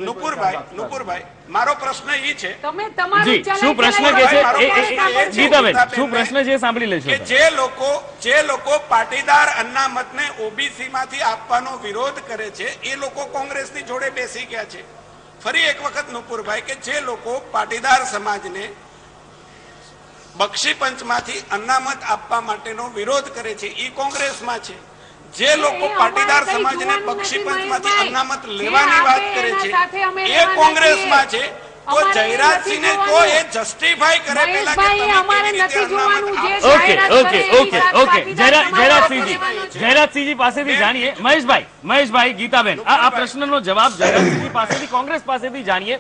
નુપુરભાઈ નુપુરભાઈ મારો પ્રશ્ન ઈ છે તમે તમારું શું પ્રશ્ન કે છે? મારો એ- એ- પ્રશ્ન એ- સાંભળજો. ગીતાબેન શું પ્રશ્ન છે સાંભળી લેશો. કે જે લોકો જે લોકો પાટીદાર અનામતને ઓબીસી માંથી આપવાનો વિરોધ કરે છે એ લોકો કોંગ્રેસની જોડે બેસી ગયા છે. ફરી એક વખત નુપુરભાઈ કે જે લોકો પાટીદાર સમાજને બક્ષી પંચમાંથી અનામત આપવા માટેનો વિરોધ કરે છે એ કોંગ્રેસમાં છે. જે લોકો પાટીદાર સમાજને જોવાનું બક્ષી નથી, અનામત લેવાની વાત કરે છે એ કોંગ્રેસમાં છે. તો અમારે જયરાજસિંહને નથી તો એ જસ્ટિફાઈ કરે પેલા કે તમે અમારે નથી જોવાનું જે okay okay okay okay. Jayrajsinhji Jayrajsinhji પાસેથી જાણીએ. મહેશભાઈ મહેશભાઈ ગીતાબેન આ આ પ્રશ્નનો જવાબ જયરાજસિંહજી પાસેથી કોંગ્રેસ પાસેથી જાણીએ.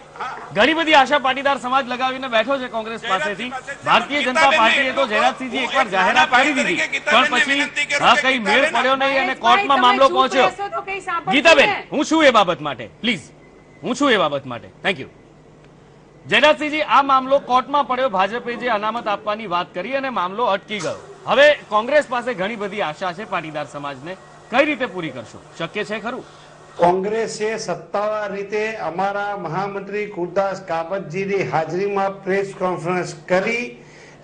ઘણી બધી આશા પાટીદાર સમાજ લગાવીને બેઠો છે કોંગ્રેસ પાસેથી. ભારતીય જનતા પાર્ટીએ તો જયરાજસિંહજી એકવાર જાહેરાત કરી દીધી. પણ પછી હા કઈ મેળ પડ્યો નહીં અને કોર્ટમાં મામલો પહોંચ્યો? ગીતાબેન હું છું એ બાબત માટે. પ્લીઝ હું છું એ બાબત માટે. થેન્ક યુ જયરાજસિંહજી આ મામલો કોર્ટમાં પડ્યો. ભાજપે જે અનામત આપવાની વાત કરી અને મામલો અટકી ગયો. હવે કોંગ્રેસ પાસે ઘણી બધી આશા છે પાટીદાર સમાજને. કઈ રીતે પૂરી કરશો? શક્ય છે ખરું? કોંગ્રેસે સત્તાવાર રીતે અમારા મહામંત્રી કુરદાસ કાબતજીની હાજરીમાં પ્રેસ કોન્ફરન્સ કરી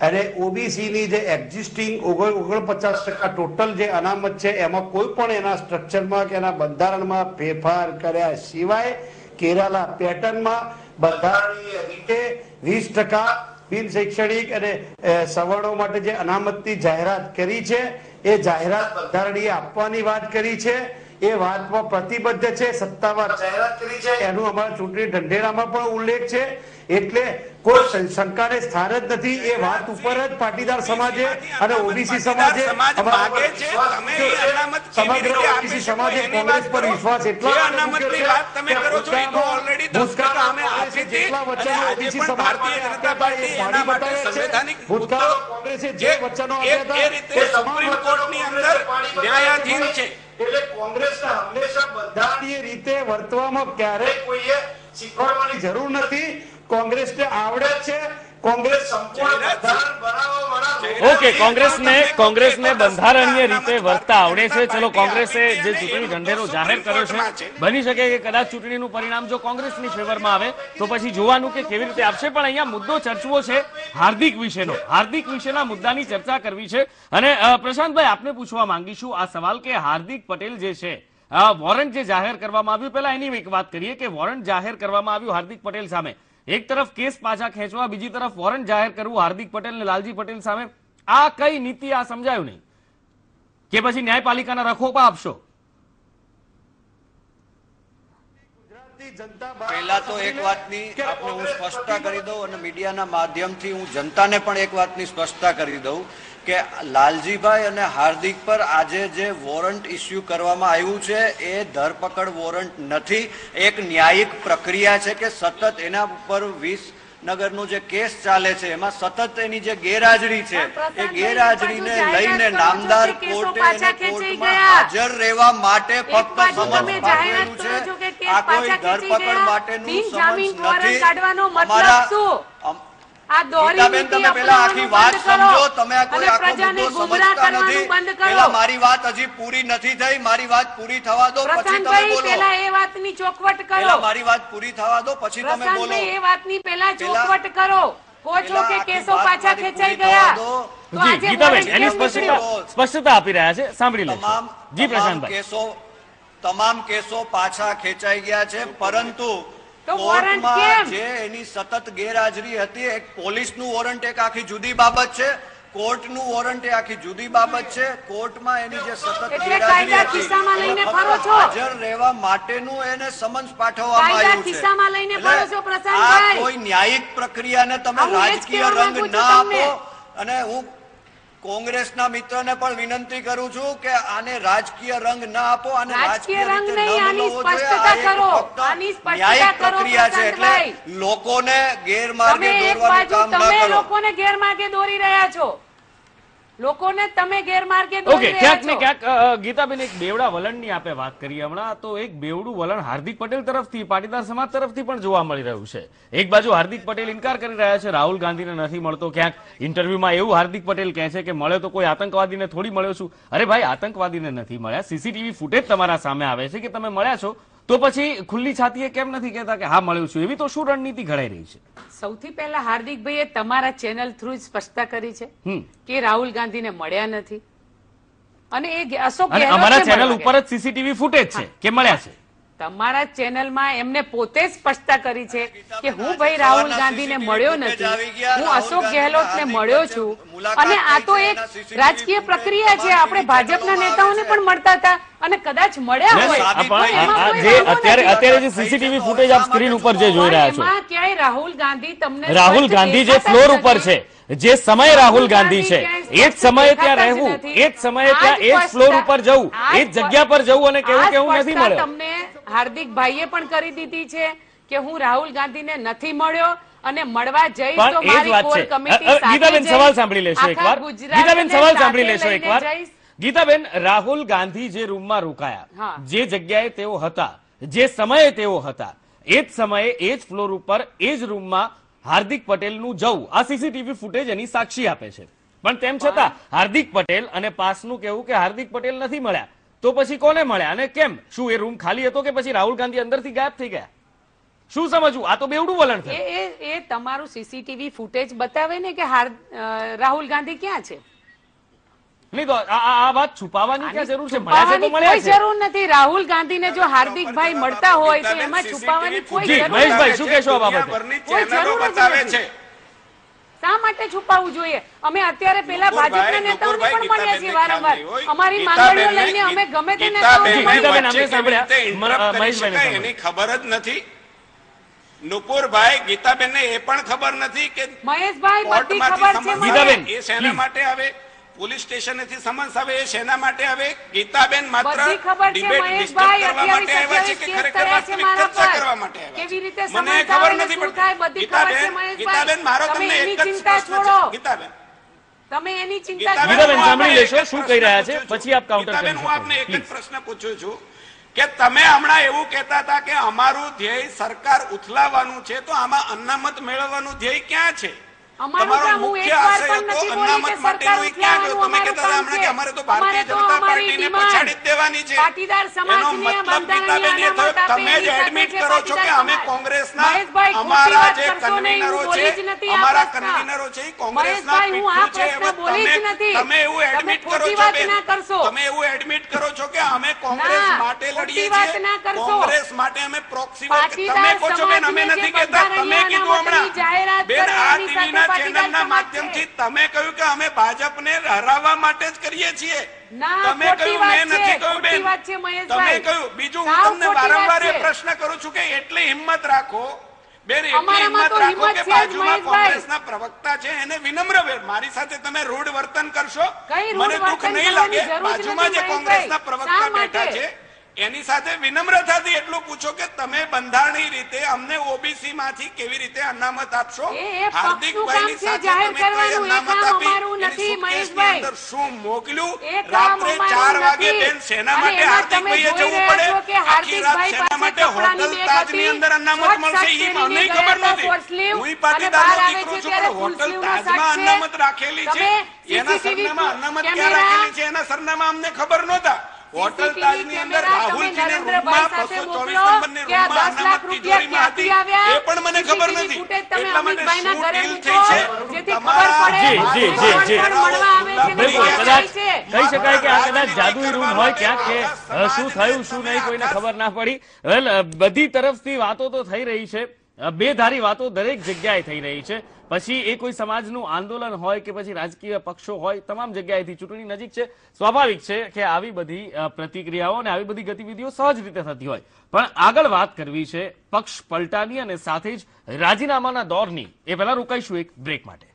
અને ઓબીસીની જે એક્ઝિસ્ટિંગ ઓગણપચાસ ટકા ટોટલ જે અનામત છે, એમાં કોઈ પણ એના સ્ટ્રક્ચરમાં કે એના બંધારણમાં ફેરફાર કર્યા સિવાય કેરાલા પેટર્નમાં બંધારણીય રીતે વીસ ટકા બિન શૈક્ષણિક અને સવર્ણો માટે જે અનામતની જાહેરાત કરી છે, એ જાહેરાત બંધારણીય આપવાની વાત કરી છે. એ વાતમાં પ્રતિબદ્ધ છે સત્તાવાર જાહેરાત કરી છે. એનું અમારા ચૂંટણી ઢંઢેરામાં પણ ઉલ્લેખ છે. એટલે કોઈ શંકાને સ્થાન જ નથી. એ વાત ઉપર જ પાટીદાર સમાજે અને ઓબીસી સમાજે સમગ્ર ઓબીસી સમાજે કોંગ્રેસ પર વિશ્વાસ એટલા તો અમે કોંગ્રેસે જે વચનો આપ્યા હતા, તમામ સુપ્રીમ કોર્ટની અંદર ન્યાયાધીન છે. એટલે કોંગ્રેસના હંમેશા બંધારણીય રીતે વર્તવામાં ક્યારેય કોઈએ શીખવાડવાની જરૂર નથી. કોંગ્રેસને આવડે છે. ઓકે કોંગ્રેસને કોંગ્રેસને બંધારણીય રીતે વર્તતા આવડે છે. ચલો કોંગ્રેસે જે ચૂંટણી ઢંઢેરો જાહેર કર્યો છે બની શકે કે કદાચ ચૂંટણીનું પરિણામ જો કોંગ્રેસની ફેવરમાં આવે તો પછી જોવાનું કે કેવી રીતે આપશે પણ અહીંયા મુદ્દો ચર્ચવો છે હાર્દિક વિશેનો. હાર્દિક વિશેના મુદ્દાની ચર્ચા કરવી છે. અને પ્રશાંતભાઈ આપને પૂછવા માંગીશું આ સવાલ કે હાર્દિક પટેલ જે છે વોરંટ જે જાહેર કરવામાં આવ્યું પહેલા એની એક વાત કરીએ કે વોરંટ જાહેર કરવામાં આવ્યું હાર્દિક પટેલ સામે. એક તરફ કેસ પાછા ખેંચવા, બીજી તરફ વોરંટ જાહેર કરવું, હાર્દિક પટેલ અને લાલજી પટેલ સામે. આ કઈ નીતિ આ સમજાયું નહીં? કે પછી ન્યાયપાલિકાના રખોપા આપશો? પહેલા તો એક વાતની આપને હું સ્પષ્ટતા કરી દઉં અને મીડિયાના માધ્યમથી હું જનતાને પણ એક વાતની સ્પષ્ટતા કરી દઉં કે લાલજીભાઈ અને હાર્દિક પર આજે જે વોરંટ ઇસ્યુ કરવામાં આવ્યું છે એ ધરપકડ વોરંટ નથી. એક ન્યાયિક પ્રક્રિયા છે કે સતત એના ઉપર વીસ નગરનો જે કેસ ચાલે છે એમાં સતત એની જે ગેરહાજરી છે એ ગેરહાજરીને લઈને નામદાર કોર્ટે એને કોર્ટમાં હાજર રહેવા માટે ફક્ત સમન્સ પાઠવેલું છે આ કોઈ ધરપકડ માટેનું સમન્સ નથી. અમારા આ દોરી તમે પેલા આખી વાત સમજો. તમે આ કોઈ આખો મુદ્દો સમજતા નથી. પેલા મારી વાત હજી પૂરી નથી થઈ. મારી વાત પૂરી થવા દો પછી તમે બોલો. પહેલા એ વાતની ચોખવટ કરો. પેલા મારી વાત પૂરી થવા દો પછી તમે બોલો. એ વાતની પેલા- ચોખવટ કરો. કહો છો કે કેસો પાછા ખેંચાઈ ગયા થવા દો. તો જી ગીતાબેન એની સ્પષ્ટતા સ્પષ્ટતા આપી રહ્યા છે. સાંભળી જી પ્રશાંતભાઈ. કેસો તમામ કેસો પાછા ખેંચાઈ ગયા છે. પરંતુ તો વોરંટ કેમ? જે એની સતત ગેરહાજરી હતી. એક પોલીસનું વોરંટ એક આખી જુદી બાબત છે. કોર્ટનું વોરંટ એ આખી જુદી બાબત છે. કોર્ટમાં એની જે સતત ગેરહાજરી હતી? હાજર રહેવા માટેનું એને સમન્સ પાઠવવામાં આવ્યું છે. આ કોઈ ન્યાયિક પ્રક્રિયાને તમે રાજકીય રંગ ના આપો અને હું કોંગ્રેસના મિત્રને પણ વિનંતી કરું છું કે આને રાજકીય રંગ ના આપો અને રાજકીય રંગ રીતે નહીં, આની સ્પષ્ટતા કરો. આની સ્પષ્ટતા કરો, પ્રક્રિયા છે એટલે. લોકોને ગેરમાર્ગે દોરવાનું કામ ન તમે કરો લોકોને ગેરમાર્ગે દોરી રહ્યા છો લોકોને તમે ગેરમાર્ગે ઓકે ક્યાંક ને ક્યાંક ગીતાબેન એક બેવડા વલણની આપે વાત કરી. હમણાં તો એક બેવડું વલણ હાર્દિક પટેલ તરફથી પાટીદાર સમાજ તરફથી પણ જોવા મળી રહ્યું છે. એક બાજુ હાર્દિક પટેલ ઇનકાર કરી રહ્યા છે રાહુલ ગાંધીને નથી મળતો ક્યાંક. ઇન્ટરવ્યુમાં એવું હાર્દિક પટેલ કહે છે કે મળે તો કોઈ આતંકવાદીને થોડી મળ્યો છું. અરે ભાઈ આતંકવાદીને નથી મળ્યા. સીસીટીવી ફૂટેજ તમારા સામે આવે છે કે તમે મળ્યા છો? તો પછી ખુલ્લી છાતીએ કેમ નથી કહેતા કે હા મળ્યું છું? એવી તો શું રણનીતિ ઘડાઈ રહી છે? સૌથી પહેલા હાર્દિકભાઈએ તમારા ચેનલ થ્રુ જ સ્પષ્ટતા કરી છે કે રાહુલ ગાંધીને મળ્યા નથી. અને એ અશોક અમારા ચેનલ ઉપર જ સીસીટીવી ફૂટેજ છે કે મળ્યા છે? તમારા ચેનલમાં એમને પોતે સ્પષ્ટતા કરી છે કે હું ભાઈ રાહુલ ગાંધીને મળ્યો નથી. હું અશોક ગેહલોતને મળ્યો છું. અને આ તો એક રાજકીય પ્રક્રિયા છે. આપણે ભાજપના નેતાઓને પણ મળતા હતા અને કદાચ મળ્યા હોય. જે અત્યારે નથી. અત્યારે જે સીસીટીવી ફૂટેજ આપ સ્ક્રીન ઉપર જે જોઈ રહ્યા છો. ક્યાંય રાહુલ ગાંધી તમને રાહુલ ગાંધી જે ફ્લોર ઉપર છે જે સમયે રાહુલ ગાંધી છે એ જ સમયે ત્યાં રહેવું એ જ સમયે ત્યાં એ જ ફ્લોર ઉપર જવું એ જ જગ્યા પર જવું અને કેવું કે હું નથી મળ્યો. તમને હાર્દિક ભાઈએ પણ કરી દીધી છે કે હું રાહુલ ગાંધીને નથી મળ્યો અને મળવા જઈશ તો મારી કોર કમિટી સાથે સવાલ સાંભળી લેશો એકવાર. ગીતાબેન સવાલ સાંભળી લેશો એકવાર. ગીતાબેન રાહુલ ગાંધી જે રૂમમાં રોકાયા જે જગ્યાએ તેઓ હતા જે સમયે તેઓ હતા એ જ સમયે એ જ ફ્લોર ઉપર એ જ રૂમમાં હાર્દિક પટેલનું જવું. આ સીસીટીવી ફૂટેજ એની સાક્ષી આપે છે. પણ તેમ છતાં હાર્દિક પટેલ અને પાસનું કહેવું કે હાર્દિક પટેલ નથી મળ્યા. તો પછી કોને મળ્યા અને કેમ? શું એ રૂમ ખાલી હતો કે પછી રાહુલ ગાંધી અંદરથી ગાયબ થઈ ગયા? શું સમજવું? આ તો બેવડું વલણ છે. એ એ તમારું સીસીટીવી ફૂટેજ બતાવે ને કે હાર રાહુલ ગાંધી ક્યાં છે? નહીં તો આ- વાત છુપાવવાની ક્યાં જરૂર છે? મળ્યા છે તો મળ્યા છે. જરૂર નથી. રાહુલ ગાંધીને જો હાર્દિકભાઈ મળતા હોય તો એમાં છુપાવવાની કોઈ જરૂર મહેશભાઈ, શું કહેશો આ બાબતે? કોઈ જરૂર બતાવે છે. શા માટે છુપાવવું જોઈએ? અમે અત્યારે પેલા ભાજપના નેતાઓને પણ મળ્યા છીએ વારંવાર ખ્યાલ નહીં હોય. અમારી માંગણીઓ લઈને અમે ગમે તે ગીતાબેનને ગીતાબેન, વચ્ચે અમે સાંભળ્યા. કેવી રીતે interrupt મ- કરી મહેશભાઈને શકાય એની ખબર જ નથી. નુપુરભાઈ ગીતાબેનને એ પણ ખબર નથી કે મહેશભાઈ બધી ખબર છે ગીતાબેન, એ શેના માટે આવે? પોલીસ સ્ટેશનેથી સમન્સ આવે એ શેના માટે આવે? ગીતાબેન માત્ર ડિબેટ ડિસ્ટર્બ કરવા માટે આવ્યા છે કે ખરેખર વાસ્તવિક ચર્ચા કરવા માટે આવ્યા છે? મને ખબર નથી પડતી. ગીતાબેન ગીતાબેન મારો તમને એક જ પ્રશ્ન છે. ગીતાબેન. તમે એની ચિંતા ગીતાબેન, સાંભળી આપને લેશો એક જ શું પ્રશ્ન કહી રહ્યા છે? પૂછું આપ કાઉન્ટર ગીતાબેન, કરી હું આપને એક જ પ્રશ્ન પૂછું છું કે તમે હમણાં એવું કહેતા હતા કે અમારું ધ્યેય સરકાર ઉથલાવવાનું છે તો આમાં અનામત મેળવવાનું ધ્યેય ક્યાં છે? તમારો મુખ્ય આશય હતો નથી બોલી કે અનામત માટેનો સરકાર ક્યાં ગયો? તમે કહેતા હતા હમણાં કે અમારે તો ભારતીય જનતા પાર્ટીને. પછાડી દેવાની છે. એનો મતલબ ગીતાબેન એ થયો તમે જ એડમિટ કરો છો કે અમે કોંગ્રેસના અમારા જે કરશો નહીં, હું કન્વીનરો છે બોલી જ નથી આ અમારા કન્વીનરો છે કોંગ્રેસના મહેશભાઈ, હું આ પીઠું છે. પ્રશ્ન હવે બોલી જ તમે તમે એવું એડમિટ કરો છો બેન. તમે એવું એડમિટ કરો છો કે અમે કોંગ્રેસ માટે લડીએ છીએ. કોંગ્રેસ માટે અમે પ્રોક્સી તમે કહો છો બેન અમે નથી કહેતા. તમે કીધું હમણાં. જાહેરાત બેન આ ટીવીના ચેનલના માધ્યમથી તમે કહ્યું કે અમે ભાજપને હરાવવા માટે જ કરીએ છીએ. તમે કહ્યું મેં નથી કહ્યું બેન. તમે કહ્યું બીજું હું તમને વારંવાર એ પ્રશ્ન કરું છું કે એટલી હિંમત રાખો. બેન એટલી હિંમત રાખો કે બાજુમાં કોંગ્રેસ કોંગ્રેસના પ્રવક્તા છે એને વિનમ્ર મારી સાથે તમે રૂઢ વર્તન કરશો. મને દુઃખ નહીં લાગે. બાજુમાં જે કોંગ્રેસના. પ્રવક્તા બેઠા છે એની સાથે વિનમ્રતાથી એટલું પૂછો કે તમે બંધારણીય રીતે અમને ઓબીસી માંથી કેવી રીતે અનામત આપશો? હાર્દિકભાઈની પક્ષનું કામ સાથે તમે કઈ અનામત આપી એની. અંદર શું મોકલ્યું? રાત્રે અમારું ચાર વાગે બેન સેના માટે હાર્દિકભાઈએ જવું પડે. કે આખી રાત સેના માટે હોટલ તાજ તાજની અંદર અનામત મળશે એ મને ખબર નથી. હું પાટીદારનો દીકરો છું પણ હોટલ સ્લીવનો તાજમાં અનામત રાખેલી છે. એના સરનામા અનામત ક્યાં રાખેલી છે? એના સરનામા અમને ખબર નહોતા. હોટલ તાજની અંદર રાહુલજીને નરેન્દ્રભાઈ રૂમમાં સાથે 224 મોકલો નંબરની કે આ રૂમમાં અનામત તિજોરીમાં હતી? એ પણ મને ખબર નથી. એટલા માટે શું ડીલ થઈ છે? તમારા જી, જી, જી, જી. ને બિલકુલ કદાચ કહી શકાય કે આ કદાચ જાદુઈ રૂમ હોય ક્યાંક કે શું થયું શું નહીં કોઈને ખબર ના પડી. વેલ બધી તરફથી વાતો તો થઈ રહી છે. બે બેધારી વાતો દરેક જગ્યાએ થઈ રહી છે. પછી એ કોઈ સમાજનું આંદોલન હોય કે પછી રાજકીય પક્ષો હોય, તમામ જગ્યાએથી ચૂંટણી નજીક છે. સ્વાભાવિક છે કે આવી બધી પ્રતિક્રિયાઓ અને આવી બધી ગતિવિધિઓ સહજ રીતે થતી હોય. પણ આગળ વાત કરવી છે, પક્ષ પલટાની અને સાથે જ રાજીનામાના દોરની. એ પહેલા રોકાઈશું એક બ્રેક માટે.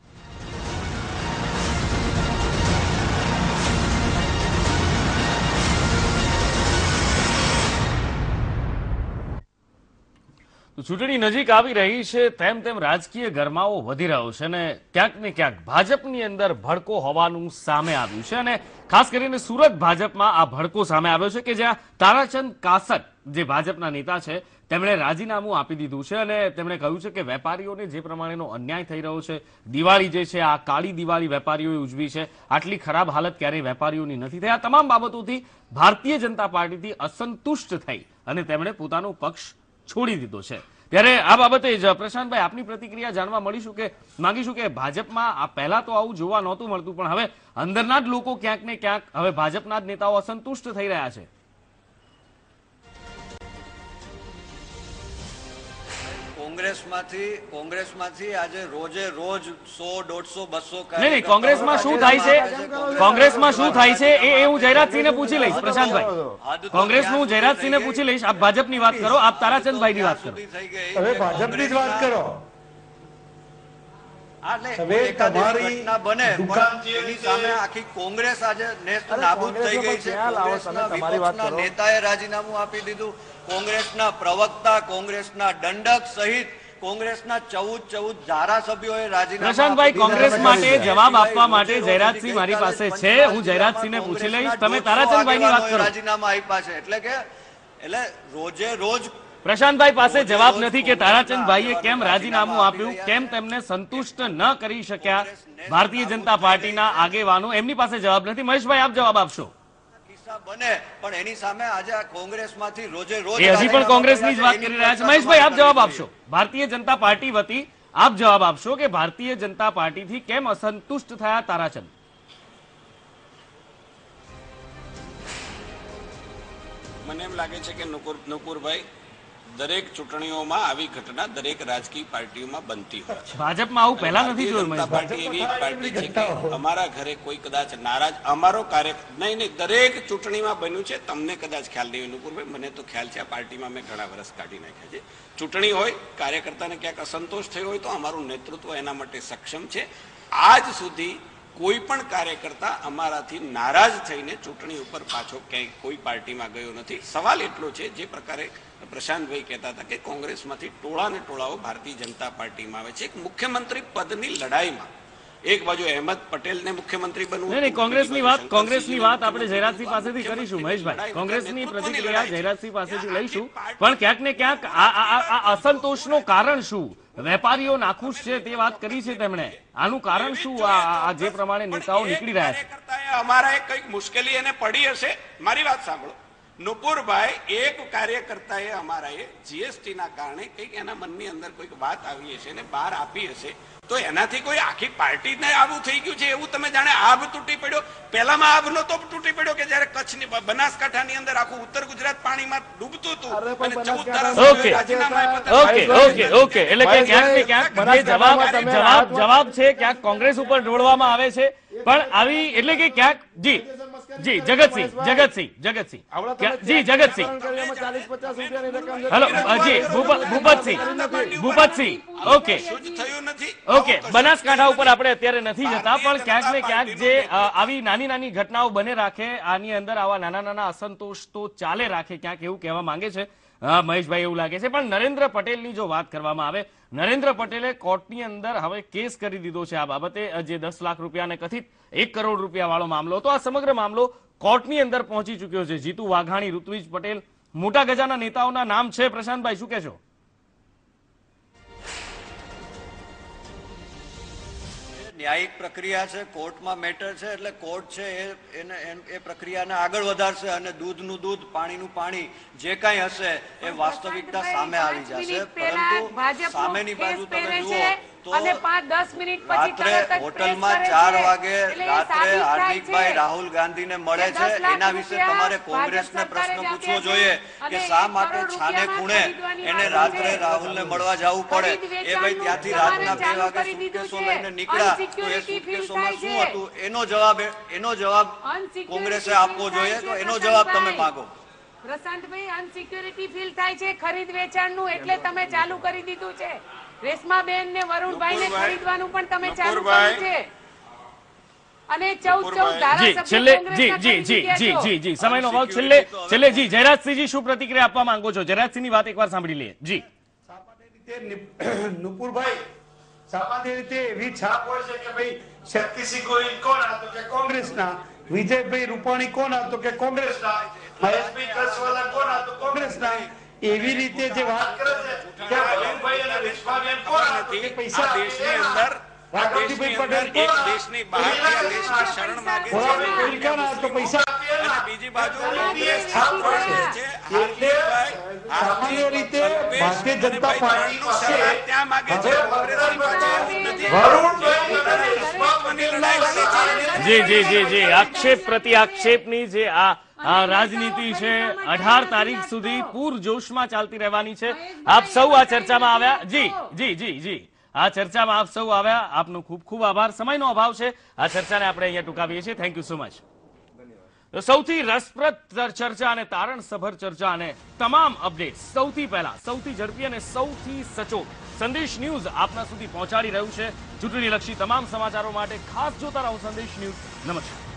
ચૂંટણી નજીક આવી રહી છે, તેમ તેમ રાજકીય ગરમાવો વધી રહ્યો છે અને ક્યાંક ને ક્યાંક ભાજપની અંદર ભડકો હોવાનું સામે આવ્યું છે અને ખાસ કરીને સુરત ભાજપમાં આ ભડકો સામે આવ્યો છે કે જ્યાં તારાચંદ કાસટ, જે ભાજપના નેતા છે, તેમણે રાજીનામું આપી દીધું છે અને તેમણે કહ્યું છે કે વેપારીઓને જે પ્રમાણેનો અન્યાય થઈ રહ્યો છે, દિવાળી જે છે, આ કાળી દિવાળી વેપારીઓએ ઉજવી છે, આટલી ખરાબ હાલત ક્યારેય વેપારીઓની નથી થઈ. આ તમામ બાબતોથી ભારતીય જનતા પાર્ટીથી અસંતુષ્ટ થઈ અને તેમણે પોતાનો પક્ષ છોડી દીધો છે. ત્યારે આ બાબતે જ પ્રશાંતભાઈ, આપની પ્રતિક્રિયા જાણવા મળીશું કે, માંગીશું કે ભાજપમાં આ પહેલા તો આવું જોવા નહોતું મળતું, પણ હવે અંદરના જ લોકો ક્યાંક ને ક્યાંક હવે ભાજપના જ નેતાઓ અસંતુષ્ટ થઈ રહ્યા છે. કોંગ્રેસમાંથી કોંગ્રેસમાંથી આજે રોજે રોજ સો દોઢસો બસો નહીં નહીં કોંગ્રેસમાં શું થાય છે? કોંગ્રેસમાં શું થાય છે એ એ હું જયરાજસિંહને પૂછી લઈશ પ્રશાંતભાઈ. કોંગ્રેસનું હું જયરાજસિંહને પૂછી લઈશ આપ ભાજપની વાત કરો આપ તારાચંદભાઈની વાત કરો. હવે ભાજપની જ વાત કરો. હવે તમારી બને પણ એની સામે આખી કોંગ્રેસ આજે નેસ્ત નાબૂદ થઈ ગઈ છે. કોંગ્રેસના નેતાએ રાજીનામું આપી દીધું. કોંગ્રેસના પ્રવક્તા કોંગ્રેસના દંડક સહિત કોંગ્રેસના ચૌદ ચૌદ ધારાસભ્યોએ રાજીનામું કોંગ્રેસ માટે જવાબ આપવા માટે જયરાજસિંહ મારી પાસે છે. હું જયરાજસિંહને પૂછી લઈશ. તમે તારાચંદભાઈની વાત કરો. રાજીનામા આપ્યા છે. એટલે કે એટલે રોજે રોજ પ્રશાંતભાઈ પાસે જવાબ નથી કે તારાચંદભાઈએ કેમ રાજીનામું આપ્યું, કેમ તેમને સંતુષ્ટ ન કરી શક્યા ભારતીય જનતા પાર્ટીના આગેવાનો. એમની પાસે જવાબ નથી. મહેશભાઈ, આપ જવાબ આપશો? બને પાર્ટી વતી આપ જવાબ આપશો કે ભારતીય જનતા પાર્ટીથી કેમ અસંતુષ્ટ થયા તારાચંદ? મને એમ લાગે છે કે નુકુર નુકુરભાઈ દરેક ચૂંટણીઓમાં આવી ઘટના દરેક રાજકીય પાર્ટીઓમાં બનતી હોય છે. ભાજપમાં આવું પહેલા નથી જોયું જનતા પાર્ટી એવી એક પાર્ટી છે કે અમારા ઘરે કોઈ કદાચ નારાજ અમારો કાર્ય નહીં નહીં દરેક ચૂંટણીમાં બન્યું છે. તમને કદાચ ખ્યાલ નહીં હોય નુપુરભાઈ મને તો ખ્યાલ છે આ પાર્ટીમાં મેં ઘણા વર્ષ કાઢી નાખ્યા છે. ચૂંટણી હોય કાર્યકર્તાને ક્યાંક અસંતોષ થયો હોય તો અમારું નેતૃત્વ એના માટે સક્ષમ છે. આજ સુધી કોઈ પણ કાર્યકર્તા અમારાથી નારાજ થઈને ચૂંટણી ઉપર પાછો ક્યાંય કોઈ પાર્ટીમાં ગયો નથી. સવાલ એટલો છે, જે પ્રકારે પ્રશાંતભાઈ કહેતા હતા કે કોંગ્રેસમાંથી ટોળા ને ટોળાઓ ભારતીય જનતા પાર્ટીમાં આવે છે. એક મુખ્યમંત્રી પદની લડાઈમાં એક બાજુ અહેમદ પટેલને મુખ્યમંત્રી બનવું નહીં કોંગ્રેસની વાત કોંગ્રેસની વાત આપણે જયરાજસિંહ પાસેથી કરીશું મહેશભાઈ. કોંગ્રેસની પ્રતિક્રિયા. જયરાજસિંહ પાસેથી લઈશું. પણ ક્યાંક ને ક્યાંક આ અસંતોષનું કારણ શું? વેપારીઓ નાખુશ છે તે વાત કરી છે તેમણે. આનું કારણ શું? આ જે પ્રમાણે નેતાઓ નીકળી રહ્યા છે. અમારા એક કંઈક મુશ્કેલી એને પડી હશે? મારી વાત સાંભળો. નુપુરભાઈ એક કાર્યકર્તાએ અમારા એ જીએસટી ના કારણે કંઈક એના મનની અંદર કોઈક વાત આવી હશે ને બહાર આપી હશે. તો એનાથી કોઈ આખી પાર્ટીને આવું થઈ ગયું છે એવું તમે જાણે આભ તૂટી પડ્યો. પહેલામાં આભ નતો તૂટી પડ્યો કે જ્યારે કચ્છની બનાસકાંઠાની અંદર આખું ઉત્તર ગુજરાત પાણીમાં ડૂબતું હતું અને ચૌદ ઓકે. ઓકે ઓકે એટલે કે ક્યાંક ને ક્યાંક જવાબ જવાબ જવાબ છે ક્યાંક કોંગ્રેસ ઉપર ઢોળવામાં આવે છે. પણ આવી એટલે કે ક્યાંક જી. જી જગતસિંહ જગતસિંહ જગતસિંહ. જી જગતસિંહ. હેલો જી ભૂપતસિંહ. ભૂપતસિંહ ઓકે. ઓકે બનાસકાંઠા ઉપર આપણે અત્યારે નથી જતા પણ ક્યાંક ને ક્યાંક જે આવી નાની નાની ઘટનાઓ બને રાખે આની અંદર આવા નાના નાના અસંતોષ તો ચાલે રાખે ક્યાંક એવું કહેવા માંગે છે. મહેશભાઈ, એવું લાગે છે. પણ નરેન્દ્ર પટેલની જો વાત કરવામાં આવે, નરેન્દ્ર પટેલે કોર્ટની અંદર હવે કેસ કરી દીધો છે આ બાબતે, જે દસ લાખ રૂપિયાને કથિત એક કરોડ રૂપિયાવાળો મામલો હતો. આ સમગ્ર મામલો કોર્ટની અંદર પહોંચી ચુક્યો છે. જીતુ વાઘાણી, ઋત્વિજ પટેલ, મોટા ગજાના નેતાઓના નામ છે. પ્રશાંતભાઈ, શું કહેશો? ન્યાયિક પ્રક્રિયા છે કોર્ટમાં મેટર છે એટલે કોર્ટ છે એ એને એ પ્રક્રિયાને આગળ વધારશે અને દૂધનું દૂધ પાણીનું પાણી જે કાંઈ હશે એ વાસ્તવિકતા સામે આવી જશે. પરંતુ સામેની બાજુ તમે જુઓ અને પાંચ દસ મિનિટ પછી તરત જ હોટલમાં press કરે ચાર છે. વાગે રાત્રે હાર્દિકભાઈ રાહુલ ગાંધીને મળે છે. એના વિશે તમારે કોંગ્રેસને પ્રશ્ન પૂછવો જોઈએ કે શા માટે છાને ખૂણે એને રાત્રે રાહુલને મળવા જવું પડે. એ ભાઈ ત્યાંથી રાતના બે વાગે સુટકેસો લઈને નીકળ્યા તો એ સુટકેસોમાં શું હતું? એનો જવાબ એનો જવાબ કોંગ્રેસે આપવો જોઈએ? તો એનો જવાબ તમે માગો માંગો. પ્રશાંતભાઈ અનસિક્યુરિટી ફીલ થાય છે ખરીદ વેચાણનું એટલે તમે ચાલુ કરી દીધું છે. રેશમાબેન ને વરુણભાઈ ને ખરીદવાનું પણ તમે ચાલુ કર્યું છે. અને ચૌદ ચૌદ જી છેલ્લે જી જી જી જી જી જી. સમયનો અભાવ છેલ્લે છેલ્લે જી જયરાજસિંહજી શું પ્રતિક્રિયા આપવા માંગો છો? જયરાજસિંહની વાત એકવાર સાંભળી લઈએ. જી. રીતે નુપુરભાઈ સામાન્ય રીતે એવી છાપ હોય છે કે ભાઈ શક્તિસિંહ ગોહિલ કોણ આ કે કોંગ્રેસના વિજયભાઈ રૂપાણી કોણ આ કે કોંગ્રેસના મહેશભાઈ કસવાલા કોણ આ કોંગ્રેસના એવી રીતે જે વાત પૈસા દેશની અંદર જી જી જી જી. આક્ષેપ પ્રતિ આક્ષેપની જે આ આ રાજનીતિ છે અઢાર તારીખ સુધી પૂરજોશમાં ચાલતી રહેવાની છે. આપ સૌ આ ચર્ચામાં આવ્યા. જી જી જી જી. આ ચર્ચામાં આપ સૌ આવ્યા. આપનો ખૂબ ખૂબ આભાર. સમયનો અભાવ છે. આ ચર્ચાને આપણે અહીંયા ટૂંકાવીએ છીએ. થેન્ક યુ સો મચ સૌથી રસપ્રદ ચર્ચા અને તારણસભર ચર્ચા અને તમામ અપડેટ સૌથી પહેલા સૌથી ઝડપી અને સૌથી સચોટ સંદેશ ન્યૂઝ આપના સુધી પહોંચાડી રહ્યું છે. ચૂંટણીલક્ષી તમામ સમાચારો માટે ખાસ જોતા રહો સંદેશ ન્યૂઝ. નમસ્કાર.